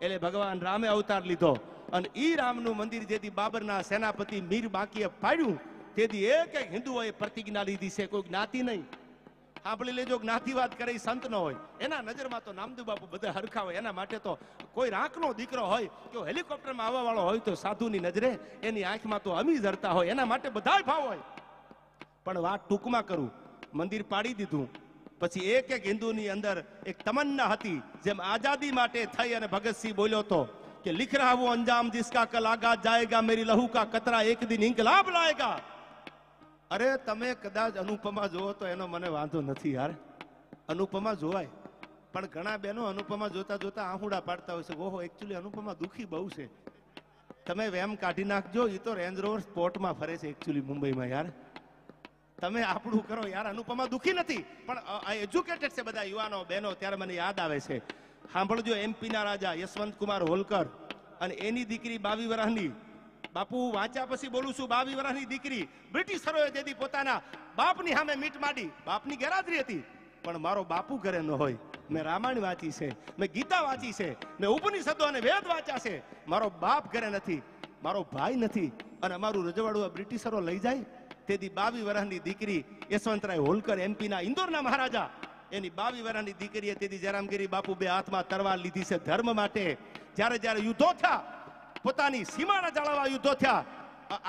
Speaker 1: એટલે ભગવાન રામે અવતાર લીધો. અને ઈ રામનું મંદિર જેથી બાબરના સેનાપતિ મીર બાકીએ પાડ્યું તેથી એક એક હિન્દુઓએ પ્રતિજ્ઞા લીધી છે, કોઈ જ્ઞાતિ નહીં. સાંભળી લેજો, જ્ઞાતિ વાત કરે એ સંત નો હોય. એના નજરમાં તો નામદેવ બાપુ બધા હરખા હોય, એના માટે તો કોઈ રાંકનો દીકરો હોય કે હેલિકોપ્ટરમાં આવવા વાળો હોય તો સાધુની નજરે એની આંખમાં તો અમી ધરતા હોય, એના માટે બધા ભાવ હોય. પણ વાત ટૂંકમાં કરું, મંદિર પાડી દીધું. પછી એક એક હિન્દુની અંદર એક તમન્ના હતી, જેમ આઝાદી માટે થઈ અને ભગતસિંહ બોલ્યો હતો કે લિખ રહા અંજામ, જિસકા કલ આગાત જાયગા, મેરી લહુ કા કતરા એક દિન ઇન્કલાબ લાયગા. અરે તમે કદાચ અનુપમા જોવો તો એનો મને વાંધો નથી યાર. અનુપમા જોવાય. પણ ઘણા બહેનો અનુપમા જોતા જોતા આહુડા પાડતા હોય છે. ઓહો એકચ્યુઅલી અનુપમા દુખી બહુ છે. તમે વેમ કાઢી નાખજો એ તો રેન્જ રોવર સ્પોર્ટમાં ફરે છે એકચ્યુઅલી મુંબઈમાં યાર. તમે આપણું કરો યાર, અનુપમા દુખી નથી, પણ એજ્યુકેટેડ છે બધા યુવાનો, બહેનો, ત્યારે મને યાદ આવે છે. સાંભળજો એમપીના રાજા યશવંત કુમાર હોલકર અને એની દીકરી બાવી વરાહની બાપુ, વાંચ્યા પછી બોલું છું બાવી વર્ષની દીકરી બ્રિટિશરોએ જેથી પોતાના બાપની સામે મીટ માંડી. બાપની ગેરહાજરી હતી, પણ મારો બાપુ ઘરે ન હોય. મેં રામાયણ વાંચી છે, મેં ગીતા વાંચી છે, મેં ઉપનિષદો અને વેદ વાંચ્યા છે. મારો બાપ ઘરે નથી, મારો ભાઈ નથી, અને અમારું રજવાડું આ બ્રિટિશરો લઈ જાય. તેથી બાવી વર્ષની દીકરી યશવંતરાય હોલકર એમપીના ઇન્દોરના મહારાજા. એની બાવી વર્ષની દીકરીએ તેથી જયરામગીરી બાપુ બે હાથમાં તરવાર લીધી છે ધર્મ માટે. જ્યારે જ્યારે યુદ્ધો થયા પોતાની સીમાના જાળવવા યુદ્ધો થયા.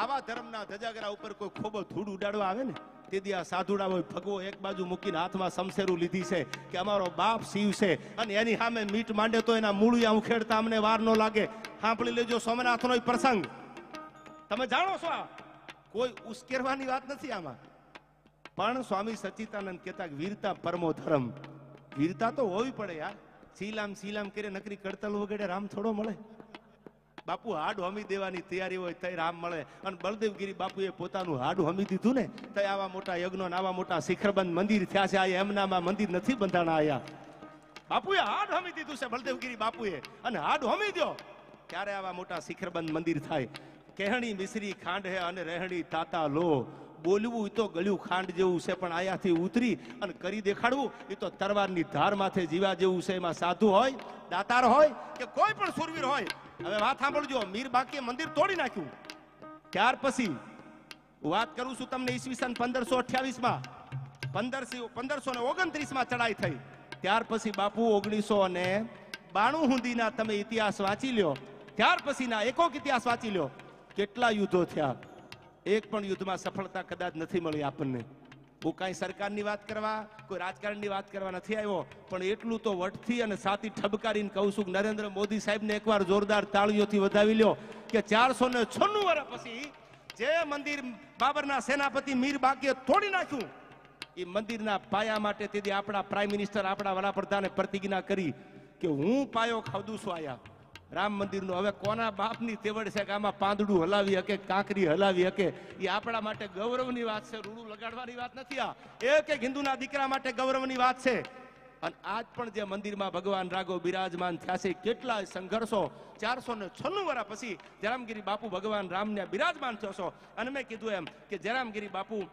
Speaker 1: આવા ધર્મના ધજાગરા ઉપર કોઈ ખોબો ધૂળ ઉડાડવા આવે ને તેથી આ સાધુડા હોય, ભગવો એક બાજુ મૂકીને હાથમાં સમસેરું લીધી છે કે અમારો બાપ શિવ છે અને એની સામે મીટ માંડે તો એના મૂળિયા ઉખેડતા અમને વાર ન લાગે. સાંભળી લેજો સોમનાથનો પ્રસંગ. તમે જાણો છો કોઈ ઉશ્કેરવાની વાત નથી આમાં. પણ સ્વામી સચિતાનંદ કહેતા વીરતા પરમો ધર્મ. વીરતા તો હોવી પડે યાર. સીલામ સીલામ કરે નકરી કડતલ વગેરે રામ થોડો મળે. બાપુ હાડ હમી દેવાની તૈયારી હોય તઈ રામ મળે. અને બળદેવગીરી બાપુએ પોતાનું હાડું હમી દીધું ને, તઈ આવા મોટા યજ્ઞો આવા મોટા શિખરબંધ મંદિર થયા છે. આ એમનામાં મંદિર નથી બંધાણા આયા. બાપુએ હાડ હમી દીધું છે બળદેવગીરી બાપુએ. અને હાડ હમી દ્યો. ત્યારે આવા મોટા શિખરબંધ મંદિર થાય? કેહણી મિશ્રી ખાંડ હે અને રહેણી તાતા લો. બોલવું એ તો ગળ્યું ખાંડ જેવું છે, પણ આયાથી ઉતરી અને કરી દેખાડવું એ તો તરવારની ધાર માથે જીવા જેવું છે. એમાં સાધુ હોય, દાતાર હોય કે કોઈ પણ સુરવીર હોય હવે વાત સાંભળજો, મીર બાકીએ મંદિર તોડી નાખ્યું. ત્યાર પછી વાત કરું છું તમને ઈસવીસન પંદરસો અઠ્યાવીસમાં પંદરસો પંદરસો ને ઓગણત્રીસમાં ચડાઈ થઈ. ત્યાર પછી બાપુ ઓગણીસો ને બાણું સુધીના તમે ઇતિહાસ વાંચી લ્યો. ત્યાર પછીના એકોક ઇતિહાસ વાંચી લ્યો. કેટલા યુદ્ધો થયા? એક પણ યુદ્ધમાં સફળતા કદાચ નથી મળી આપણને. હું કાંઈ સરકારની વાત કરવા, કોઈ રાજકારણની વાત કરવા નથી આવ્યો, પણ એટલું તો વટથી અને સાથી ઠબકારીને કહું છું નરેન્દ્ર મોદી સાહેબને એકવાર જોરદાર તાળીઓથી વધાવી લ્યો કે ચારસો ને છન્નું વર્ષ પછી જે મંદિર બાબરના સેનાપતિ મીર બાકીએ તોડી નાખ્યું, એ મંદિરના પાયા માટે તેથી આપણા પ્રાઇમ મિનિસ્ટર, આપણા વડાપ્રધાને પ્રતિજ્ઞા કરી કે હું પાયો ખાવદું છું આયા રામ મંદિરનું. હવે કોના બાપની તેવડ છે કે આમાં પાંદડું હલાવી શકે, કાંકરી હલાવી શકે? એ આપણા માટે ગૌરવની વાત છે. રૂડું લગાડવાની વાત નથી આ. એક એક હિન્દુના દીકરા માટે ગૌરવની વાત છે. અને આજ પણ જે મંદિરમાં ભગવાન રાગો બિરાજમાન થયા છે કેટલા સંઘર્ષો. ચારસો ને છન્નું વર્ષ પછી જયરામગીરી બાપુ ભગવાન રામને બિરાજમાન થયો છો. અને મેં કીધું એમ કે જયરામગીરી બાપુ,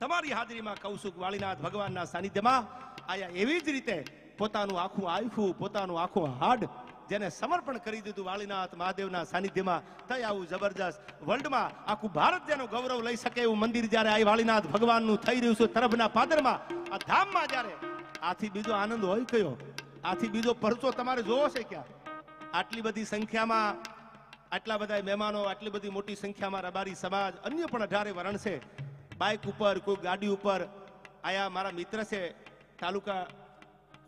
Speaker 1: તમારી હાજરીમાં કૌશુક વાળીનાથ ભગવાનના સાનિધ્યમાં આયા એવી જ રીતે પોતાનું આખું આયખું, પોતાનું આખું હાડ જેને સમર્પણ કરી દીધું વાળીનાથ મહાદેવના સાનિધ્યમાં થઈ આવું જબરજસ્ત વર્લ્ડમાં આખું ભારત જેનું ગૌરવ લઈ શકે એવું મંદિર જ્યારે આ વાળીનાથ ભગવાનનું થઈ રહ્યું છે તરફના પાદરમાં, આ ધામમાં જ્યારે, આથી બીજો આનંદ હોય કયો? આથી બીજો પરચો તમારે જોવો છે ક્યાં? આટલી બધી સંખ્યામાં, આટલા બધા મહેમાનો, આટલી બધી મોટી સંખ્યામાં રબારી સમાજ, અન્ય પણ અઢારે વરણ છે. બાઇક ઉપર, કોઈ ગાડી ઉપર, આયા મારા મિત્ર છે, તાલુકા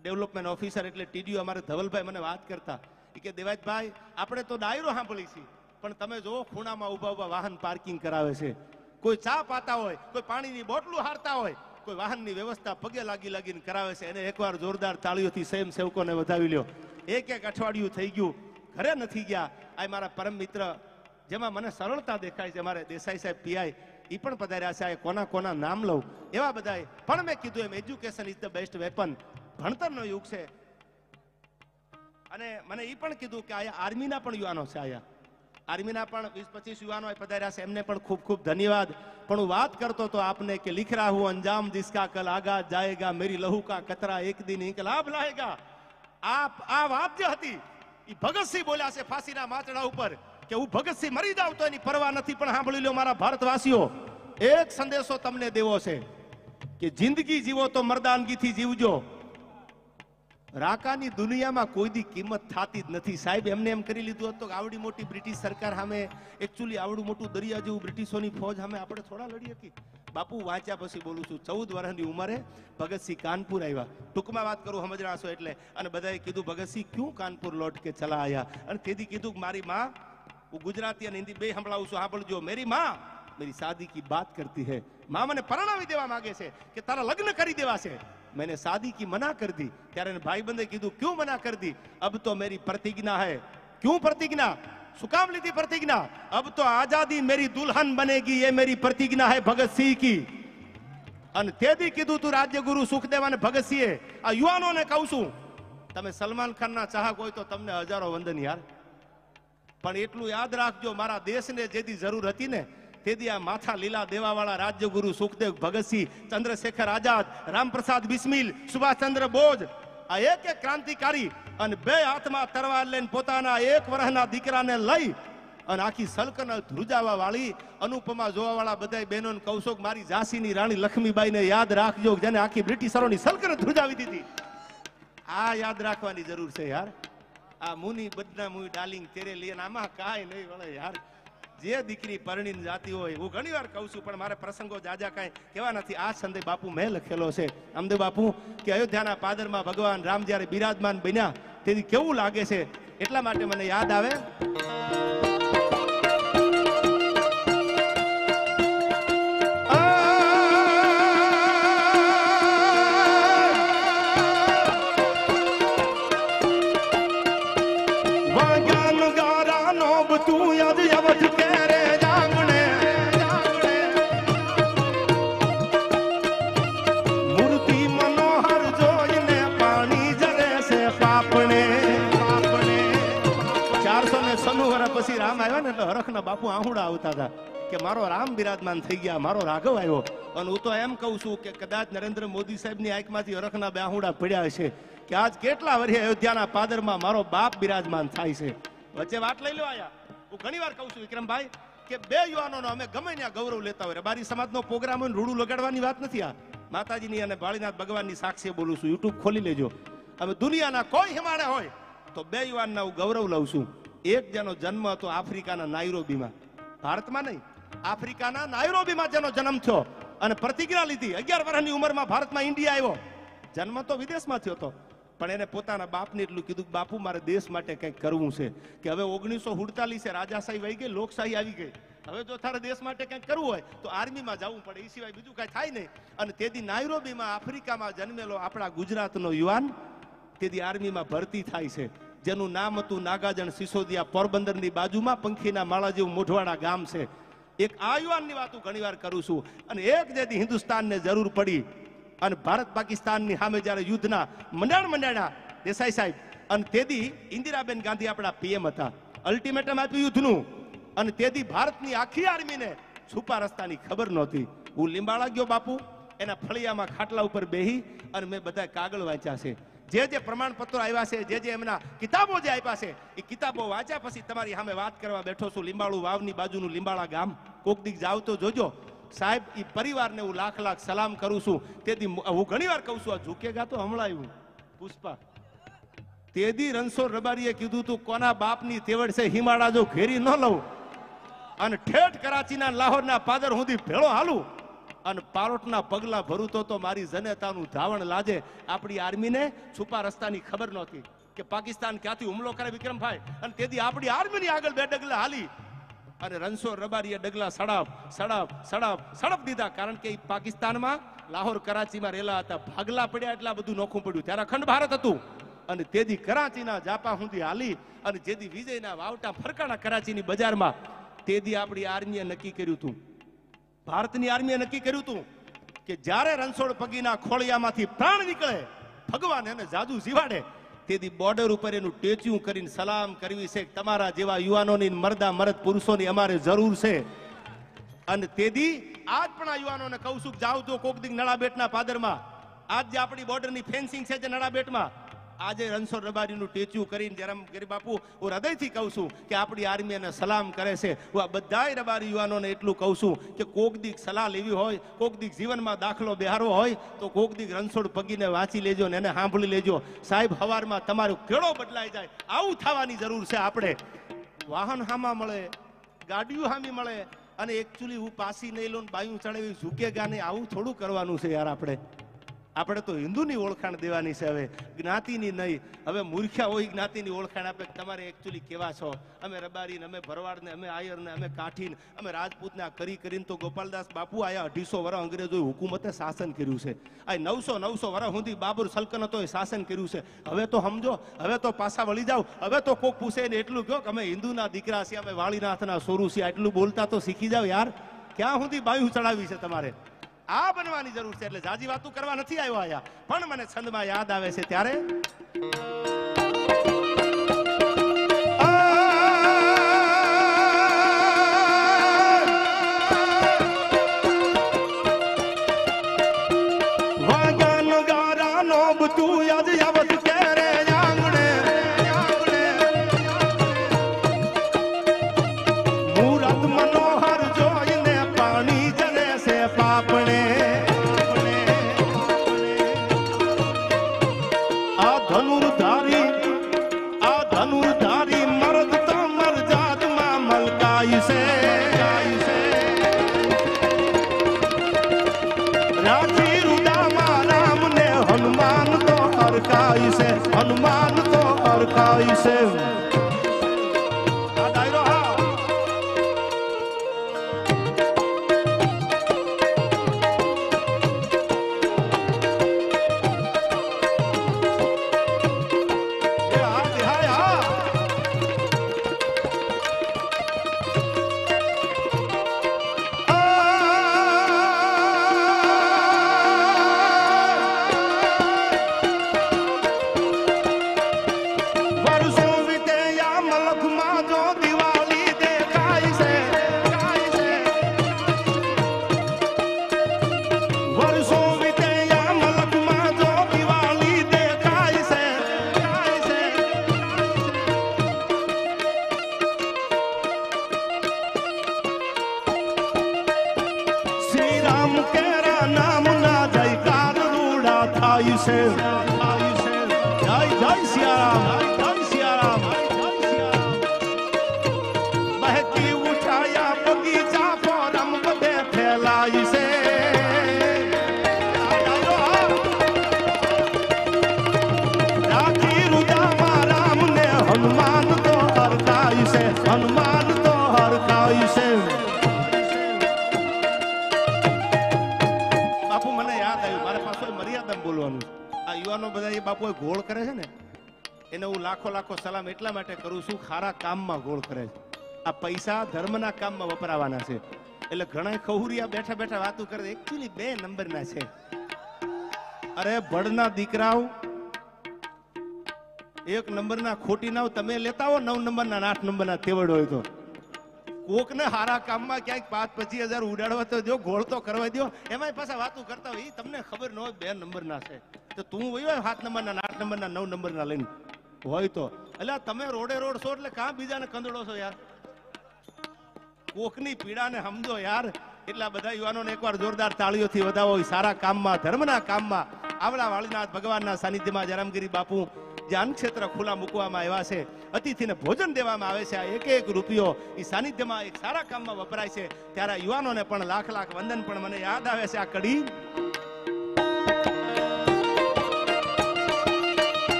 Speaker 1: ડેવલપમેન્ટ ઓફિસર એટલે ટીડીઓ અમારે ધવલભાઈ મને વાત કરતા. ઈ કે દેવાજભાઈ, આપણે તો ડાયરો સાંભળી છીએ, પણ તમે જો ખૂણામાં ઊભા ઊભા વાહન પાર્કિંગ કરાવે છે. કોઈ ચા પાતા હોય, કોઈ પાણીની બોટલું હારતા હોય, કોઈ વાહનની વ્યવસ્થા પગે લાગી લાગીને કરાવે છે. એને એકવાર જોરદાર તાળીઓથી સ્વયં સેવકોને વધાવી લ્યો. એક એક અઠવાડિયું થઈ ગયું, ઘરે નથી ગયા. આ મારા પરમ મિત્ર, જેમાં મને સરળતા દેખાય છે મારે દેસાઈ સાહેબ પીઆઈ એ પણ પધાર્યા છે. આ કોના કોના નામ લઉં, એવા બધાએ પણ મેં કીધું એમ education is the best weapon ભણતરનો યુગ છે. અને મને એ પણ કીધું કે અહીંયા આર્મીના પણ યુવાનો છે અહીંયા આર્મીના પણ વીસ પચીસ યુવાનો પધાર્યા છે. એમને પણ ખૂબ ખૂબ ધન્યવાદ. પણ હું વાત કરતો તો આપને કે લિખ રહા હું અંજામ જિસકા કલ આગા જાયગા, મેરી લહુ કા કતરા એક દિન ઇન્કલાબ લાયેગા. આપ, આ વાત જે હતી એ ભગતસિંહ બોલ્યા છે ફાંસીના માચડા ઉપર કે હું ભગતસિંહ મરી જાઉં તો એની પરવા નથી. પણ સાંભળી લો મારા ભારતવાસીઓ, એક સંદેશો તમને દેવો છે કે જિંદગી જીવો તો મરદાનગીથી જીવજો. રાકાની દુનિયામાં કોઈ દી કિંમત થતી જ નથી. સાહેબ, એમને એમ કરી લીધું હતું કે આવડી મોટી બ્રિટિશ સરકાર સામે એકચ્યુઅલી આવડું મોટું દરિયા જેવું બ્રિટિશોની ફોજ સામે આપણે થોડા લડી હતી બાપુ, વાંચ્યા પછી બોલું છું. ચૌદ વર્ષની ઉંમરે ભગતસિંહ કાનપુર આવ્યા. ટૂંકમાં વાત કરું, સમજણાશો એટલે. અને બધાએ કીધું ભગતસિંહ ક્યું કાનપુર લોટ કે ચલા આવ્યા અને તેથી કીધું કે, મારી માં, હું ગુજરાતી અને હિન્દી બે સંભળાવું છું. હા, પણ જો, મેરી માં, મારી શાદી કી બાત કરતી હે. માં મને પરણાવી દેવા માગે છે કે તારા લગ્ન કરી દેવા છે. मैंने शादी કી મના કર દી ત્યારે ભાઈ બંધે કીધું ક્યું મના કર દી અબ તો મેરી પ્રતિજ્ઞા હૈ ક્યું પ્રતિજ્ઞા સુકામ લીધી પ્રતિજ્ઞા અબ તો આઝાદી મેરી દુલ્હન બનેગી એ મેરી પ્રતિજ્ઞા હૈ ભગતસિંહ કી અને તે દી કીધું તું રાજ્યગુરુ સુખદેવ અને ભગતસિંહે આ યુવાનોને કહું છું તમે સલમાન ખાનના ચાહક હોય તો તમને હજારો વંદન યાર પણ એટલું યાદ રાખજો, મારા દેશને જેથી જરૂર હતી ને તેથી આ માથા લીલા દેવાવાળા રાજ્યગુરુ સુખદેવ ભગતસિંહ, ચંદ્રશેખર આઝાદ, રામપ્રસાદ બિસ્મિલ, સુભાષચંદ્ર બોઝ, આ એક એક ક્રાંતિકારી અને બે હાથમાં તરવાર લઈને પોતાના એક વર્ષના દીકરાને લઈ અને આખી સલ્તનત ધ્રુજાવા વાળી, અનુપમા જોવા વાળા બધા બહેનો કૌશોક મારી ઝાંસીની રાણી લક્ષ્મીબાઈને યાદ રાખજો જેને આખી બ્રિટિશરોની સલ્તનત ધ્રુજાવી દીધી. આ યાદ રાખવાની જરૂર છે યાર. આ મુની બદના મુઈ ડાર્લિંગ તેરે લઈને આમાં કાંઈ નહીં વળે યાર. જે દીકરી પરણીને જાતી હોય, હું ઘણી વાર કહું છું, પણ મારે પ્રસંગો જાજા કાંઈ કેવા નથી. આ સંદેહ બાપુ મેં લખેલો છે. રામદેવ બાપુ, કે અયોધ્યાના પાદરમાં ભગવાન રામ જ્યારે બિરાજમાન બન્યા, તેથી કેવું લાગે છે? એટલા માટે મને યાદ આવે. બાપુ આહુડા આવતા હતા કે મારો રામ બિરાજમાન થઈ ગયા, મારો રાઘવ આવ્યો. અને હું તો એમ કહું છું કે કદાચ નરેન્દ્ર મોદી સાહેબની આંખમાંથી અરખના બે આહુડા પડ્યા છે કે આજ કેટલા વર્ષે અયોધ્યાના પાદરમાં મારો બાપ બિરાજમાન થાય છે. વચ્ચે વાત લઈ લો આયા. હું ઘણી વાર કહું છું વિક્રમભાઈ, કે બે યુવાનોનો અમે ગમે ત્યાં ગૌરવ લેતા હોય. અબારી સમાજનો પ્રોગ્રામ હોય રૂડું લગાડવાની વાત નથી આ. માતાજીની અને ભાળીનાથ ભગવાનની સાક્ષી બોલું છું. યુટ્યુબ ખોલી લેજો. અમે દુનિયાના કોઈ હિમાળે હોય તો બે યુવાનના હું ગૌરવ લઉં છું. એક જેનો જન્મ હતો આફ્રિકાના નાયરોબીમાં. ભારતમાં નહીં, આફ્રિકાના નાયરોબીમાં જેનો જન્મ થયો અને પ્રતિજ્ઞા લીધી. અગિયાર વર્ષની ઉંમરમાં ભારતમાં ઇન્ડિયા આવ્યો. જન્મ તો વિદેશમાં થયો હતો પણ એને પોતાના બાપને એટલું કીધું કે, બાપુ, મારે દેશ માટે કંઈક કરવું છે. કે હવે ઓગણીસો સુડતાલીસે રાજાશાહી વહી ગઈ, લોકશાહી આવી ગઈ. હવે જો તારે દેશ માટે કંઈક કરવું હોય, તો આર્મીમાં જવું પડે. એ સિવાય બીજું કાંઈ થાય નહીં. અને તેથી નાયરોબીમાં આફ્રિકામાં જન્મેલો આપણા ગુજરાતનો યુવાન, તેથી આર્મીમાં ભરતી થાય છે. જેનું નામ હતું નાગાજણ સિસોદિયા પોરબંદરની બાજુમાં પંખીના માળા જેવું મોઢવાડા ગામ છે. એક આ યુવાનની વાત હું ઘણીવાર કરું છું. અને એક જેથી હિન્દુસ્તાનને જરૂર પડી. અને ભારત પાકિસ્તાનની સામે જ્યારે યુદ્ધના મંડાણ મંડાણા દેસાઈ સાહેબ અને તેથી ઇન્દિરાબેન ગાંધી આપણા પીએમ હતા. અલ્ટિમેટમ આપ્યું યુદ્ધનું. અને તેથી ભારતની આખી આર્મીને છુપા રસ્તાની ખબર નહોતી. હું લીંબાળા ગયો બાપુ. એના ફળિયામાં ખાટલા ઉપર બેહી અને મેં બધા કાગળ વાંચ્યા છે. જે જે પ્રમાણપત્રો આવ્યા છે, જે જે એમના કિતાબો જે આપ્યા છે, એ કિતાબો વાંચ્યા પછી તમારી સામે વાત કરવા બેઠો છું, લીંબાળું વાવની બાજુનું લીંબાળા ગામ. કોક દીક જાવ તો જોજો. સાહેબ એ પરિવારને હું લાખ લાખ સલામ કરું છું. તેથી હું ઘણી વાર કહું છું, આ ઝૂકેગા તો હમણાં આવ્યું પુષ્પા. તેદી રણછોડ રબારીએ કીધું તું, કોના બાપની તેવડ છે, હિમાળા જો ઘેરી ન લઉં. અને ઠેઠ કરાચીના લાહોરના પાદર સુધી ભેળો હાલું. અને પારોટના પગલા ભરૂતો તો મારી જનેતાનું ધાવણ લાજે. આપણી આર્મીને છુપા રસ્તાની ખબર નહોતી કે પાકિસ્તાન ક્યાંથી હુમલો કરે વિક્રમભાઈ. અને તેથી આપણી આર્મીની આગળ બે ડગલા હાલી. અને રણછોડ રબારીએ ડગલા સડાપ સડાપ સડાપ સડપ દીધા. કારણ કે પાકિસ્તાનમાં લાહોર કરાચીમાં રહેલા હતા. ભાગલા પડ્યા એટલા બધું નોખું પડ્યું. ત્યારે અખંડ ભારત હતું. અને તેથી કરાચીના જાપા સુધી હાલી. અને જેથી વિજયના વાવટા ફરકાણા કરાચીની બજારમાં. તેથી આપણી આર્મીએ નક્કી કર્યું હતું ભારતની આર્મીએ નક્કી કર્યું હતું કે જ્યારે રણછોડ પગીના ખોળિયામાંથી પ્રાણ નીકળે, ભગવાન એને જાદુ જીવાડે તેથી બોર્ડર ઉપર એનું ટેચ્યું કરીને સલામ કરવી છે. તમારા જેવા યુવાનોની મરદા મરદ પુરુષોની અમારે જરૂર છે. અને તેથી આજ પણ આ યુવાનોને કહું છું જાઓ તો કોક દીક નળાબેટના પાદરમાં. આજ જે આપણી બોર્ડરની ફેન્સિંગ છે જે નળાબેટમાં આજે રણછોડ રબારીનું ટેચ્યુ કરીને જયરામ ગરી બાપુ, હું હૃદયથી કહું છું કે આપણી આર્મી એને સલામ કરે છે. હું આ બધાય રબારી યુવાનોને એટલું કહું છું કે કોક દીક સલાહ લેવી હોય, કોક દીક જીવનમાં દાખલો બિહારવો હોય, તો કોક દીક રણછોડ પગીને વાંચી લેજો ને એને સાંભળી લેજો. સાહેબ, હવારમાં તમારો કેળો બદલાઈ જાય. આવું થવાની જરૂર છે આપણે. વાહન હામાં મળે, ગાડીઓ હામી મળે, અને એકચ્યુઅલી હું પાસી નહીં લઉં બાયું ચડાવી ઝૂકે ગાને આવું થોડું કરવાનું છે યાર આપણે. આપણે તો હિન્દુની ઓળખાણ દેવાની છે હવે, જ્ઞાતિની નહીં. હવે મૂર્ખ્યા હોય જ્ઞાતિની ઓળખાણ આપે તમારે એકચ્યુઅલી કેવા છો? અમે રબારીને, અમે ભરવાડને, અમે આયરને, અમે કાઠીને, અમે રાજપૂતને આ કરી કરીને તો ગોપાલદાસ બાપુ આયા અઢીસો વર્ષ અંગ્રેજોએ હુકુમતે શાસન કર્યું છે. આ નવસો નવસો વર્ષ સુધી બાબુર સલ્તનતોએ શાસન કર્યું છે. હવે તો સમજો, હવે તો પાછા વળી જાઓ. હવે તો કોક પૂછે ને એટલું કહો કે અમે હિન્દુના દીકરા છીએ, અમે વાળીનાથના સોરું છીએ. એટલું બોલતા તો શીખી જાઓ યાર. ક્યાં સુધી બાયું ચડાવી છે તમારે? આ બનવાની જરૂર છે એટલે જાજી વાતું કરવા નથી આવ્યો આયા. પણ મને છંદમાં યાદ આવે છે ત્યારે ખારા કામમાં ગોળ કરે છે. આ પૈસા ધર્મના કામમાં વપરાવાના છે. એટલે ઘણા ખહુરિયા બેઠા બેઠા વાતું કરે એકચ્યુઅલી બે નંબરના છે. અરે ભડના દીકરાઓ, એક નંબરના ખોટી નાવ તમે લેતા હો, નવ નંબરના આઠ નંબરના તેવડ હોય તો. કોકને હારા કામમાં ક્યાંક પાંચ પચીસ હજાર ઉડાડવા તો જો, ગોળ તો કરવા દો એમાંય પાછા વાતું કરતા હોય એ તમને ખબર ન હોય બે નંબરના છે. તો તું હોય સાત નંબરના આઠ નંબરના, નવ નંબરના લઈને. હોય તો. એટલે તમે રોડે રોડ છો એટલે કાં બીજાને કંદડો છો યાર? કોકની પીડાને સમજો યાર. એટલા બધા યુવાનોને એકવાર જોરદાર તાળીઓથી વધાવો. સારા કામમાં, ધર્મના કામમાં. આવડા વાળીનાથ ભગવાનના સાનિધ્યમાં જરામગીરી બાપુ જ્યાં ક્ષેત્ર ખુલ્લા મૂકવામાં આવ્યા છે. અતિથિને ભોજન દેવામાં આવે છે. આ એક એક રૂપિયો એ સાનિધ્યમાં એક સારા કામમાં વપરાય છે. ત્યારે યુવાનોને પણ લાખ લાખ વંદન પણ મને યાદ આવે છે. આ કડી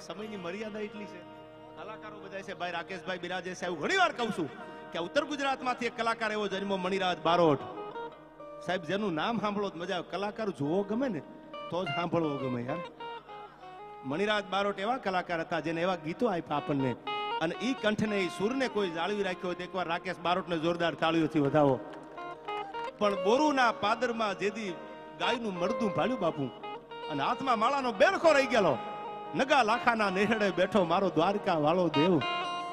Speaker 1: હવે સમયની મર્યાદા એટલી છે. કલાકારો બધા છે, ભાઈ રાકેશભાઈ બિરાજે એવું ઘણી વાર કહું છું કે ઉત્તર ગુજરાતમાંથી એક કલાકાર એવો જન્મ મણિરાજ બારોટ. સાહેબ, જેનું નામ સાંભળો તો મજા આવે. કલાકાર જોવો ગમે ને, તો જ સાંભળવો ગમે યાર. મણિરાજ બારોટ એવા કલાકાર હતા જેને એવા ગીતો આપ્યા આપણને. અને ઈ કંઠને એ સુરને કોઈ જાળવી રાખ્યો હોય એકવાર રાકેશ બારોટને જોરદાર તાળીઓથી વધાવો. પણ બોરુના પાદરમાં જેદી ગાયનું મળદું ભાળ્યું બાપુ. અને હાથમાં માળાનો બેરખો રહી ગયેલો. નગા લાખાના નેહડે બેઠો મારો દ્વારકા વાળો દેવ.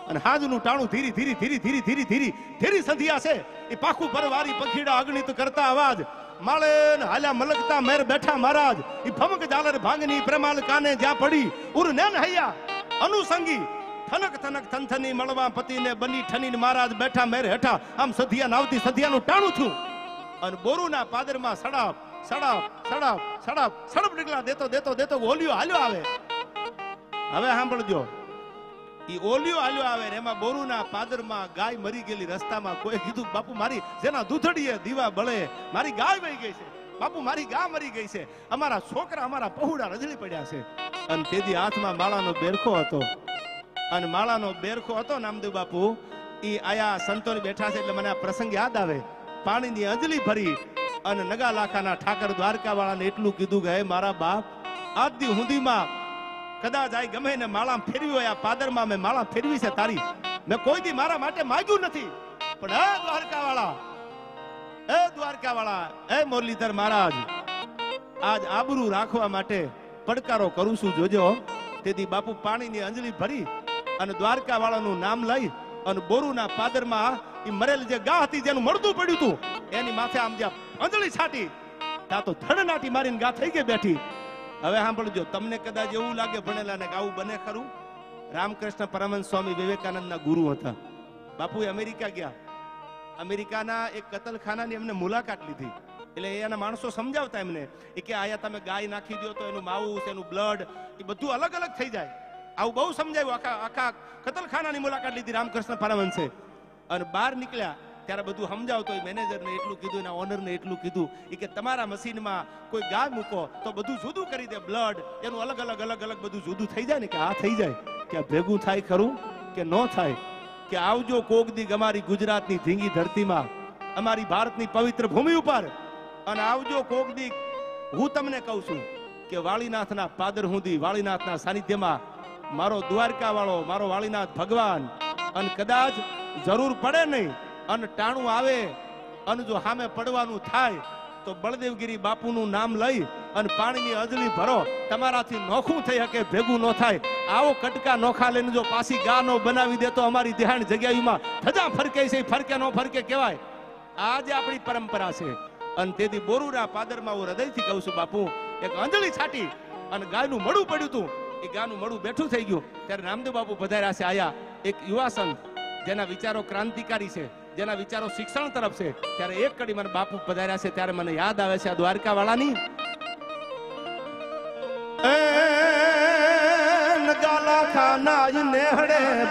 Speaker 1: અને હાજનું ટાણું ધીરી ધીરી ધીરી ધીરી ધીરી ધીરી ધીરી સંધિયા છે. એ પાખું પરવારી પંખીડા અગણિત કરતા અવાજ. માળે હાલ્યા મલકતા મેર બેઠા મહારાજ. ઈ ભમક જાલર ભાંગની પ્રેમાલ કાને જ્યાં પડી? ઉર નેન હૈયા. અનુસંગી. થનક થનક થનથની મળવા પતિને બની ઠની મહારાજ બેઠા મેર હેઠા. આમ સધિયા નાવતી સધિયાનું ટાણું થયું. અને બોરુના પાદરમાં સડાપ સડાપ સડાપ સડાપ. સડપ નીકળા દેતો દેતો દેતો ઓલિયો હાલ્યો આવે. હવે સાંભળજો. ઈ ઓલિયો આલ્યો આવે એમાં બોરુના પાદરમાં ગાય મરી ગયેલી રસ્તામાં કોઈ કીધું, બાપુ, મારી જેના દૂધડીએ દીવા બળે, મારી ગાય વહી ગઈ છે. બાપુ, મારી ગા મરી ગઈ છે. અમારા છોકરા, અમારા પહુડા રજળી પડ્યા છે. અને તેથી હાથમાં માળાનો બેરખો હતો. અને માળાનો બેરખો હતો નામદેવ બાપુ. એ આયા સંતોની બેઠા છે એટલે મને આ પ્રસંગ યાદ આવે. પાણીની અંજલી ભરી અને નગા લાખાના ઠાકર દ્વારકા વાળાને એટલું કીધું કે, હે મારા બાપ આજ દી હુંદીમાં કદાચ આ ગમે ને માળા ફેરવી હોય, આ પાદરમાં મેં માળા ફેરવી છે તારી. મેં કોઈ દી મારા માટે માંગ્યું નથી. પણ હે દ્વારકા વાળા હે દ્વારકા વાળા હે મુરલીધર મહારાજ, આજ આબરૂ રાખવા માટે પડકારો કરું છું, જોજો તેથી બાપુ પાણીની અંજલી ભરી અને દ્વારકા વાળાનું નામ લઈ અને બોરુના પાદરમાં એ મરેલ જે ગા હતી જેનું મળતું પડ્યું હતું એની માથે આમ જ્યાં અંજળી છાટી, ત્યાં તો ધડનાટી મારીને ગા થઈ ગઈ બેઠી. હવે સાંભળજો, તમને કદાચ એવું લાગે ભણેલા ને આવું બને ખરું? રામકૃષ્ણ પરમહંસ સ્વામી વિવેકાનંદના ગુરુ હતા. બાપુ અમેરિકા ગયા. અમેરિકાના એક કતલખાનાની એમને મુલાકાત લીધી. એટલે એના માણસો સમજાવતા એમને કે આયા તમે ગાય નાખી દો તો એનું માઉસ, એનું બ્લડ, એ બધું અલગ અલગ થઈ જાય. આવું બહુ સમજાયું. આખા આખા કતલખાનાની મુલાકાત લીધી રામકૃષ્ણ પરમહંસે. અને બહાર નીકળ્યા. ત્યારે બધું સમજાવતો મેનેજરને એટલું કીધું, એના ઓનરને એટલું કીધું એ કે તમારા મશીનમાં કોઈ ગાય મૂકો, તો બધું જુદું કરી દે બ્લડ એનું અલગ અલગ અલગ અલગ બધું જુદું થઈ જાય ને, કે આ થઈ જાય, કે આ ભેગું થાય ખરું, કે ન થાય, કે આવજો કોક દી અમારી ગુજરાતની ધીંગી ધરતીમાં, અમારી ભારતની પવિત્ર ભૂમિ ઉપર, અને આવજો કોક દી, હું તમને કહું છું, કે વાળીનાથના પાદર હુંદી, વાળીનાથના સાનિધ્યમાં મારો દ્વારકા વાળો મારો વાળીનાથ ભગવાન, અને કદાચ જરૂર પડે નહીં અને ટાણું આવે, અને જો સામે પડવાનું થાય, તો બળદેવગીરી બાપુનું નામ લઈ અને પાણીની અજલી ભરો. તમારાથી નોખું થઈ શકે, ભેગું ન થાય. આવો કટકા નોખા લઈને જો પાછી ગા નો બનાવી દે તો અમારી ધ્યાન જગ્યામાં થજા ફરકે છે, ફરકે નો ફરકે કહેવાય. આજે આપણી પરંપરા છે. અને તેથી બોરુરા પાદરમાં હું હૃદયથી કહું છું, બાપુ, એક અંજળી છાટી અને ગાયનું મળું પડ્યું હતું એ ગાયનું મળું બેઠું થઈ ગયું. ત્યારે રામદેવ બાપુ પધાર્યા છે, આયા. એક યુવા સંત જેના વિચારો ક્રાંતિકારી છે. જેના વિચારો શિક્ષણ તરફ છે, ત્યારે એક કડી મને બાપુ પધાર્યા છે, ત્યારે મને યાદ આવે છે આ દ્વારકા વાળાની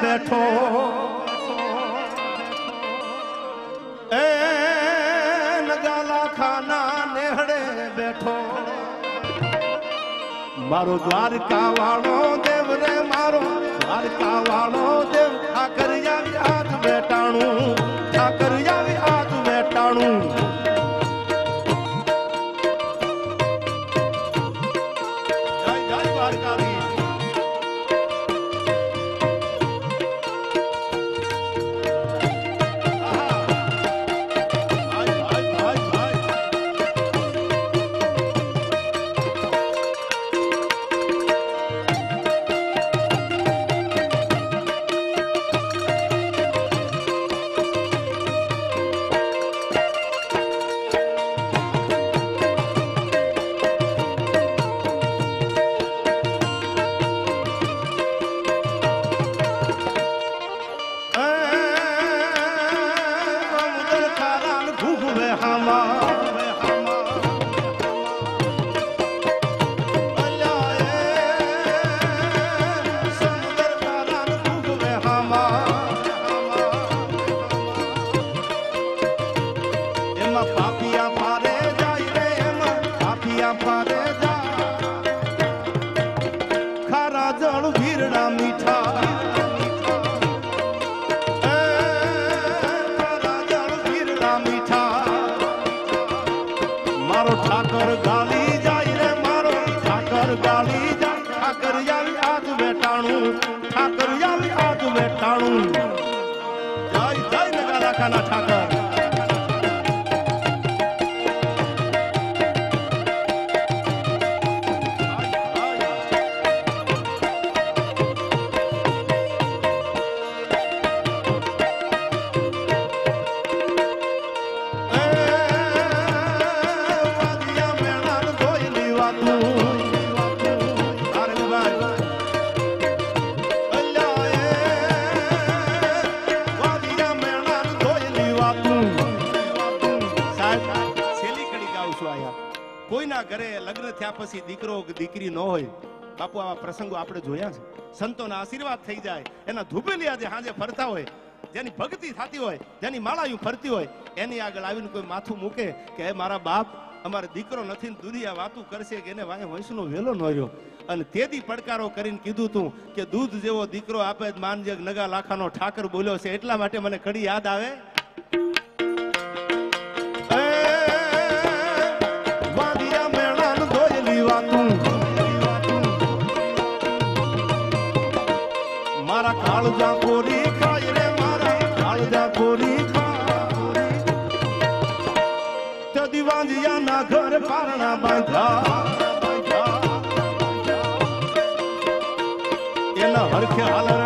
Speaker 1: બેઠો. મારો દ્વારકા વાળો દેવ રે મારો દ્વારકા વાળો દેવ ઠાકર આવી હાથ બેટાણું ઠાકર આવી હાથ બેટાણું નગારા ખાના પછી દીકરો કે દીકરી ન હોય, બાપુ, આવા પ્રસંગો આપણે જોયા છે. સંતોના આશીર્વાદ થઈ જાય, એના ધુબેલિયા જે હાજે ફરતા હોય, જેની ભક્તિ થતી હોય, જેની માળાયું ફરતી હોય, એની આગળ આવીને કોઈ માથું મૂકે કે, હે મારા બાપ, અમારે દીકરો નથી ને દુનિયા વાતું કરશે કે એને વાંહે વંશનો વેલો ન રહ્યો. અને તેથી પડકારો કરીને કીધું તું કે, દૂધ જેવો દીકરો આપે માનજે નગા લાખાનો ઠાકર બોલ્યો છે, એટલા માટે મને કડી યાદ આવે. દોયલી વાતું. મારા કાળજા કોરી ખાય રે, મારા કાળજા કોરી તે દિવાંજિયા ના ઘર પારણા બાંધા એના હરખે હાલરડા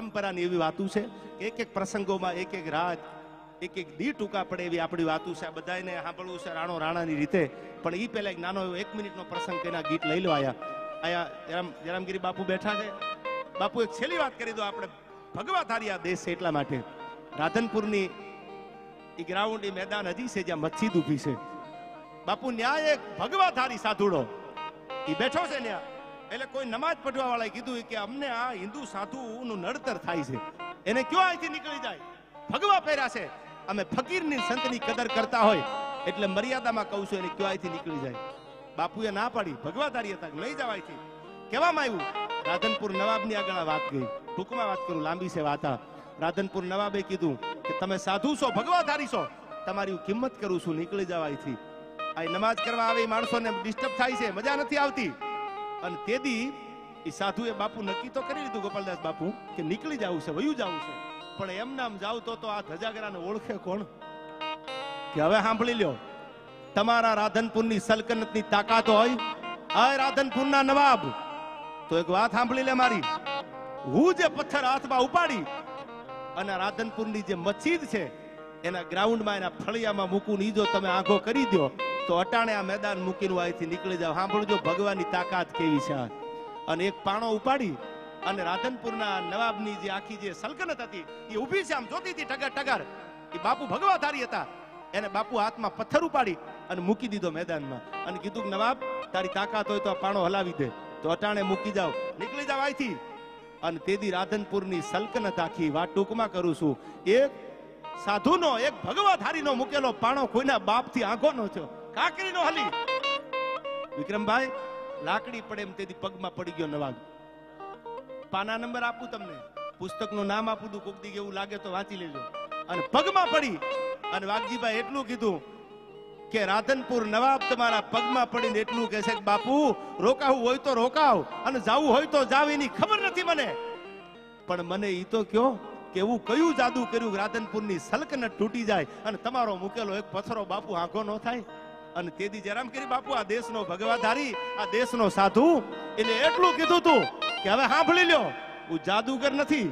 Speaker 1: પરંપરાની એવી વાતું છે એક એક પ્રસંગોમાં એક એક રાત, એક એક દી ટૂંકા પડે એવી આપણી વાતું છે. આ બધાને સાંભળવું છે રાણો રાણાની રીતે. પણ એ પહેલા એક નાનો એવો એક મિનિટનો પ્રસંગ તેના ગીત લઈ લો આયા. આયા જયરામ, જયરામગીરી બાપુ બેઠા છે. બાપુ એક છેલ્લી વાત કરી દો, આપણે ભગવા ધારી આ દેશ છે એટલા માટે. રાધનપુરની એ ગ્રાઉન્ડ એ મેદાન હજી છે જ્યાં મસ્જિદ ઊભી છે. બાપુ ન્યાય એક ભગવા ધારી સાધુડો. એ બેઠો છે ન્યા. એટલે કોઈ નમાજ પઢવા વાળાએ કીધું કે અમને આ હિન્દુ સાધુનું નડતર થાય છે. એને કયો અહીંથી નીકળી જાય? ભગવા પહેર્યા છે. અમે ફકીરની સંતની કદર કરતા હોય. એટલે મર્યાદામાં કહું છું એને કયો અહીંથી નીકળી જાય? બાપુએ ના પાડી. ભગવાધારી હતા લઈ જાવ અહીંથી. કહેવામાં આવ્યું, રાધનપુર નવાબની આગળ વાત ગઈ. ટૂંકમાં વાત કરું, લાંબી છે વાત રાધનપુર નવાબે કીધું કે, તમે સાધુ છો ભગવાધારી છો. તમારી હું કિંમત કરું છું, નીકળી જાવ અહીંથી. આ નમાજ કરવા આવે માણસોને ડિસ્ટર્બ થાય છે. મજા નથી આવતી. અને તેદી એ સાધુએ બાપુ નક્કી તો કરી લીધું, ગોપાલદાસ બાપુ, કે નીકળી જવું છે, વયું જવું છે. પણ એમ નામ જાવ તો તો આ ધજાગરાને ઓળખે કોણ? કે હવે સાંભળી લ્યો, તમારા રાધનપુરની સલ્તનતની તાકાત હોય, આ રાધનપુરના નવાબ. તો એક વાત સાંભળી લે મારી, હું જે પથ્થર હાથમાં ઉપાડી અને રાધનપુરની જે મસ્જિદ છે, એના ગ્રાઉન્ડમાં એના ફળિયામાં મૂકું ઈ જો તમે આંખો કરી દો તો અટાણે આ મેદાન મૂકીને અહીંથી નીકળી જાવ સાંભળજો, ભગવાનની તાકાત કેવી છે. અને એક પાણો ઉપાડી અને રાધનપુરના નવાબની જે આખી જે સલ્તનત હતી, એ ઊભી છે આમ જોતી હતી ટગર ટગર. એ બાપુ ભગવાધારી હતા. એને બાપુ હાથમાં પથ્થર ઉપાડી અને મૂકી દીધો મેદાનમાં. અને કીધું નવાબ, તારી તાકાત હોય તો આ પાણો હલાવી દે. તો અટાણે મૂકી જાવ નીકળી જાવ અહીંથી. અને તેથી રાધનપુરની સલ્તનત આખી વાત ટૂંકમાં કરું છું. એક સાધુનો, એક ભગવાધારીનો મૂકેલો પાણો કોઈના બાપથી આંખો નો થયો કાકરીનો હલી. વિક્રમભાઈ, લાકડી પડે એમ તેથી પગમાં પડી ગયો નવાબ પાના નંબર આપું તમને. પુસ્તકનું નામ આપું તું કોક એવું લાગે તો વાંચી લેજો. અને પગમાં પડી. અને વાઘજીભાઈ એટલું કીધું કે રાધનપુર નવાબ તમારા પગમાં પડીને એટલું કહે છે કે બાપુ, રોકાવું હોય તો રોકાવ અને જાવું હોય તો જાવ એની ખબર નથી મને. પણ મને ઈ તો કયો કે એવું કયું જાદુ કર્યું રાધનપુરની સલ્તનત તૂટી જાય અને તમારો મૂકેલો એક પથ્થરો બાપુ આંખો ન થાય? અને તેથી જયરામ કરી, બાપુ, આ દેશનો ભગવાધારી, આ દેશનો સાધુ. એને એટલું કીધું તું કે હવે સાંભળી લ્યો, હું જાદુગર નથી.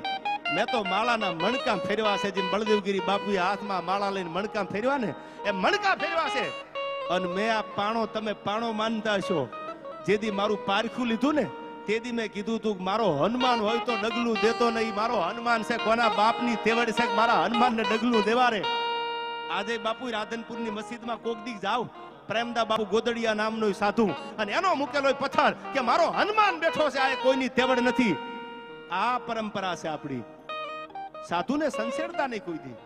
Speaker 1: મેં તો માળાના મણકામ ફેરવા છે, જેમ બળદેવગીરી બાપુએ હાથમાં માળા લઈને મણકામ ફેરવા ને એ મણકા ફેરવા છે. અને મેં આ પાણો તમે પાણો માનતા છો જેથી મારું પારખું લીધું ને તેદી મેં કીધું તું મારો હનુમાન હોય તો ડગલું દેતો નહીં. મારો હનુમાન છે, કોના બાપની તેવડ છે મારા હનુમાનને ડગલું દેવા રે આજે બાપુ રાધનપુરની મસ્જિદમાં કોક દી જાવ પ્રેમદા બાપુ ગોદડિયા નામનો સાધુ. અને એનો મૂકેલો પથ્થર કે મારો હનુમાન બેઠો છે, આ કોઈની તેવડ નથી. આ પરંપરા છે આપણી સાધુને સંસેડતા નહીં કોઈ દી.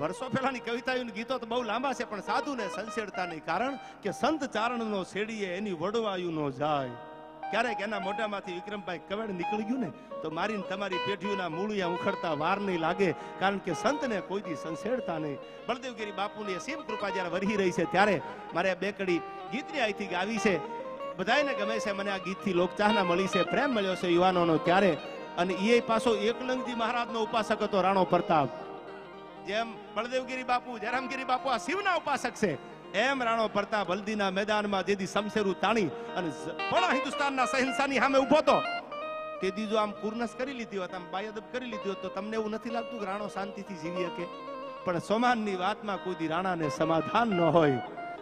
Speaker 1: વર્ષો પહેલાની કવિતાઓની ગીતો તો બહુ લાંબા છે, પણ સાધુને સંસેડતા નહીં. કારણ કે સંત ચારણનો શેડીએ એની વડવાયું નો જાય. ક્યારેક એના મોઢામાંથી વિક્રમભાઈ કવેડ નીકળી ગયું ને, તો મારીને તમારી પેઢીઓના મૂળિયા ઉખડતા વાર નહીં લાગે, કારણ કે સંતને કોઈ સંસેડતા નહીં. બળદેવગીરી બાપુની અસીમ કૃપા જ્યારે વરહી રહી છે, ત્યારે મારે બે કડી ગીતની અહીંથી ગાવી છે. બધાને ગમે છે મને આ ગીતથી લોકચાહના મળી છે, પ્રેમ મળ્યો છે યુવાનોનો ત્યારે. અને એ પાછો એકલંગજી મહારાજનો ઉપાસક હતો રાણો પ્રતાપ. જેમ બળદેવગીરી બાપુ, જયરામગીરી બાપુ આ શિવના ઉપાસક છે. એમ રાણો પ્રતાપ હલ્દીના મેદાનમાં જેદી શમશેરું તાણી અને પણ હિન્દુસ્તાનના સહિંસાની સામે ઊભો હતો. તેથી જો આમ કુર્નસ કરી લીધી હોત, આમ બાયદબ કરી લીધી હોત, તો તમને એવું નથી લાગતું કે રાણો શાંતિથી જીવી શકે? પણ સોમાનની વાતમાં કોઈ રાણાને સમાધાન ન હોય.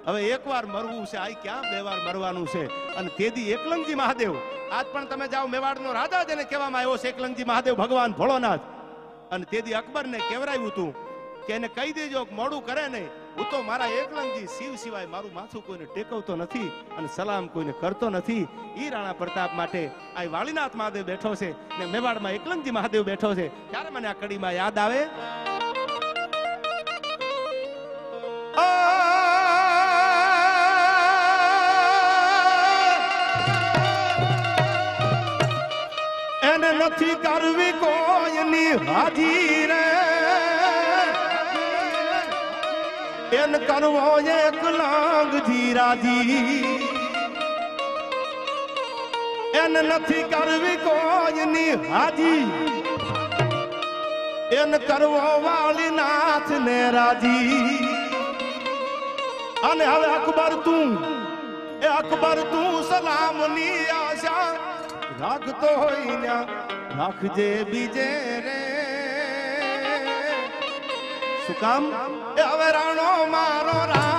Speaker 1: હવે એકવાર મરવું છે આ ક્યાં બે વાર મરવાનું છે? અને તેદી એકલંગજી મહાદેવ. આજ પણ તમે જાઓ, મેવાડનો રાજા જેને કહેવામાં આવ્યો છે, એકલંગજી મહાદેવ ભગવાન ભોળોનાથ. અને તેદી અકબરને કેવરાયું હતું કે એને કહી દેજો મોડું કરે નહીં. હું તો મારા એકલંગજી શિવ સિવાય મારું માથું કોઈને ટેકવતો નથી અને સલામ કોઈને કરતો નથી. એ રાણા પ્રતાપ માટે આ વાળીનાથ મહાદેવ બેઠો છે ને મેવાડમાં એકલંગજી મહાદેવ બેઠો છે. ત્યારે મને આ કડીમાં યાદ આવે? એને નથી કરવી કોઈની હાજી એન કરવો એક લાંગ જીરાજી એન નથી કરવી કોઈની હાજી. એન કરવો વાળી નાથ ને રાજી. અને હવે અકબર તું, એ અકબર તું સલામની આશા રાખતો હોય રાખજે બીજે રે. શું કામ? હવે રાણો મારો રાણાની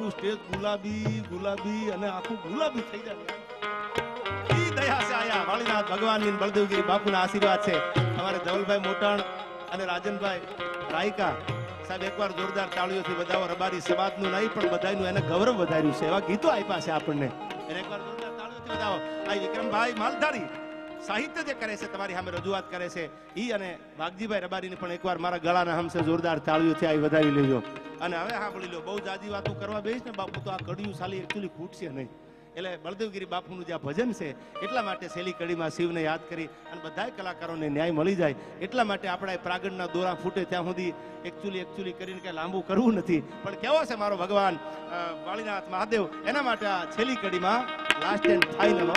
Speaker 1: આખું સ્ટેજ ગુલાબી ગુલાબી અને આખું ગુલાબી થઈ જાય. ગૌરવ વધાર્યું છે. એવા ગીતો આપ્યા છે આપણને. એને માલધારી સાહિત્ય જે કરે છે, તમારી સામે રજૂઆત કરે છે. ઈ અને વાઘજીભાઈ રબારીને પણ એકવાર મારા ગળાના હમસે જોરદાર તાળીઓથી આવી વધારી લેજો. અને હવે સાંભળી લો બહુ જાજી વાતો કરવા બેસ ને બાપુ, તો આ કડિયું સાલી એકચ્યુઅલી ખૂટશે નહીં. એટલે બળદેવગીરી બાપુનું જે ભજન છે, એટલા માટે છેલ્લી કડીમાં શિવને યાદ કરી અને બધાય કલાકારોને ન્યાય મળી જાય. એટલા માટે આપણા પ્રાગણના દોરા ફૂટે ત્યાં સુધી એકચ્યુઅલી એકચ્યુઅલી કરીને કંઈ લાંબુ કરવું નથી. પણ કેવો છે મારો ભગવાન વાળીનાથ મહાદેવ? એના માટે આ છેલ્લી કડીમાં લાસ્ટ એન્ડ ફાઇનલ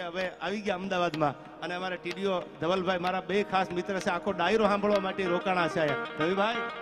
Speaker 1: પોતે હવે આવી ગયા અમદાવાદમાં. અને અમારા ટીડીઓ ધવલભાઈ, મારા બે ખાસ મિત્ર છે, આખો ડાયરો સાંભળવા માટે રોકાણા છે રવિભાઈ?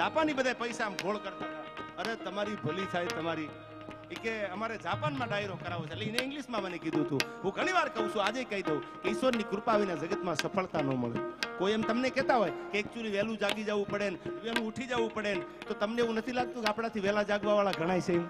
Speaker 1: જાપાની બધા પૈસા આમ ગોળ કરતા અરે, તમારી ભલી થાય તમારી. એ કે અમારે જાપાનમાં ડાયરો કરાવો છે. એટલે એને ઇંગ્લિશમાં મને કીધું હતું હું ઘણી વાર કહું છું, આજે કહી દઉં કે ઈશ્વરની કૃપા વિના જગતમાં સફળતા ન મળે. કોઈ એમ તમને કહેતા હોય કે એકચ્યુઅલી વહેલું જાગી જવું પડે ને વહેલું ઉઠી જવું પડે ને, તો તમને એવું નથી લાગતું કે આપણાથી વહેલા જાગવાવાળા ગણાય છે એમ?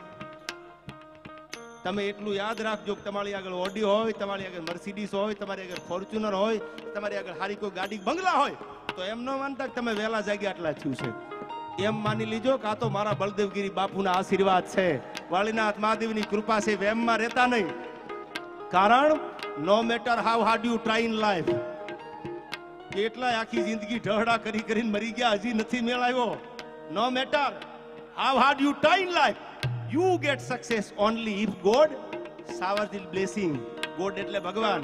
Speaker 1: તમે એટલું યાદ રાખજો કે તમારી આગળ ઓડી હોય, તમારી આગળ મર્સિડીસ હોય, તમારી આગળ ફોર્ચ્યુનર હોય, તમારી આગળ સારી કોઈ ગાડી બંગલા હોય, તો એમ ન માનતા કે તમે વહેલા જાગ્યા આટલા થયું છે. એમ માની લીજો કે તો મારા બળદેવગીરી બાપુના આશીર્વાદ છે. વાળીનાથ મહાદેવની કૃપા છે, વેમમાં રહેતા નહીં. કારણ no matter how hard you try in life કેટલાય આખી જિંદગી ઢહડા કરી કરીને મરી ગયા, હજી નથી મેળાયો no matter how hard you try in life you get success only if God shower the blessing God એટલે ભગવાન.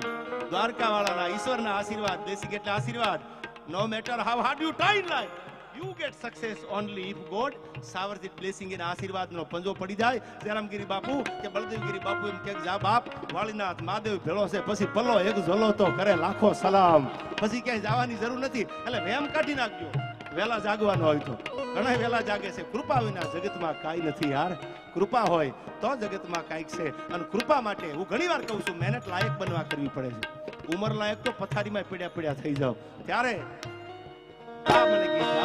Speaker 1: દ્વારકાવાળાના ઈશ્વરના આશીર્વાદ બ્લેસિંગ એટલે આશીર્વાદ. No matter how hard you try in life you get success only if God blessing એના આશીર્વાદનો પંજો પડી જાય જયરામગીરી બાપુ કે બળદેવગીરી બાપુ એમ કે જા બાપ વાળીનાથ મહાદેવ ભેળો છે પછી પલ્લો એક ઝોલો તો કરે લાખો સલામ પછી ક્યાંય જવાની જરૂર નથી એટલે વેમ કાઢી નાખજો વહેલા જાગવાનો હોય તો ઘણા વહેલા જાગે છે કૃપા વિના જગતમાં કાંઈ નથી યાર કૃપા હોય તો જગતમાં કાંઈક છે અને કૃપા માટે હું ઘણી વાર કહું છું, મહેનત લાયક બનવા કરવી પડે છે. ઉંમર લાયક તો પથારીમાં પડ્યા પીડ્યા થઈ જાવ ત્યારે આ મને ગીત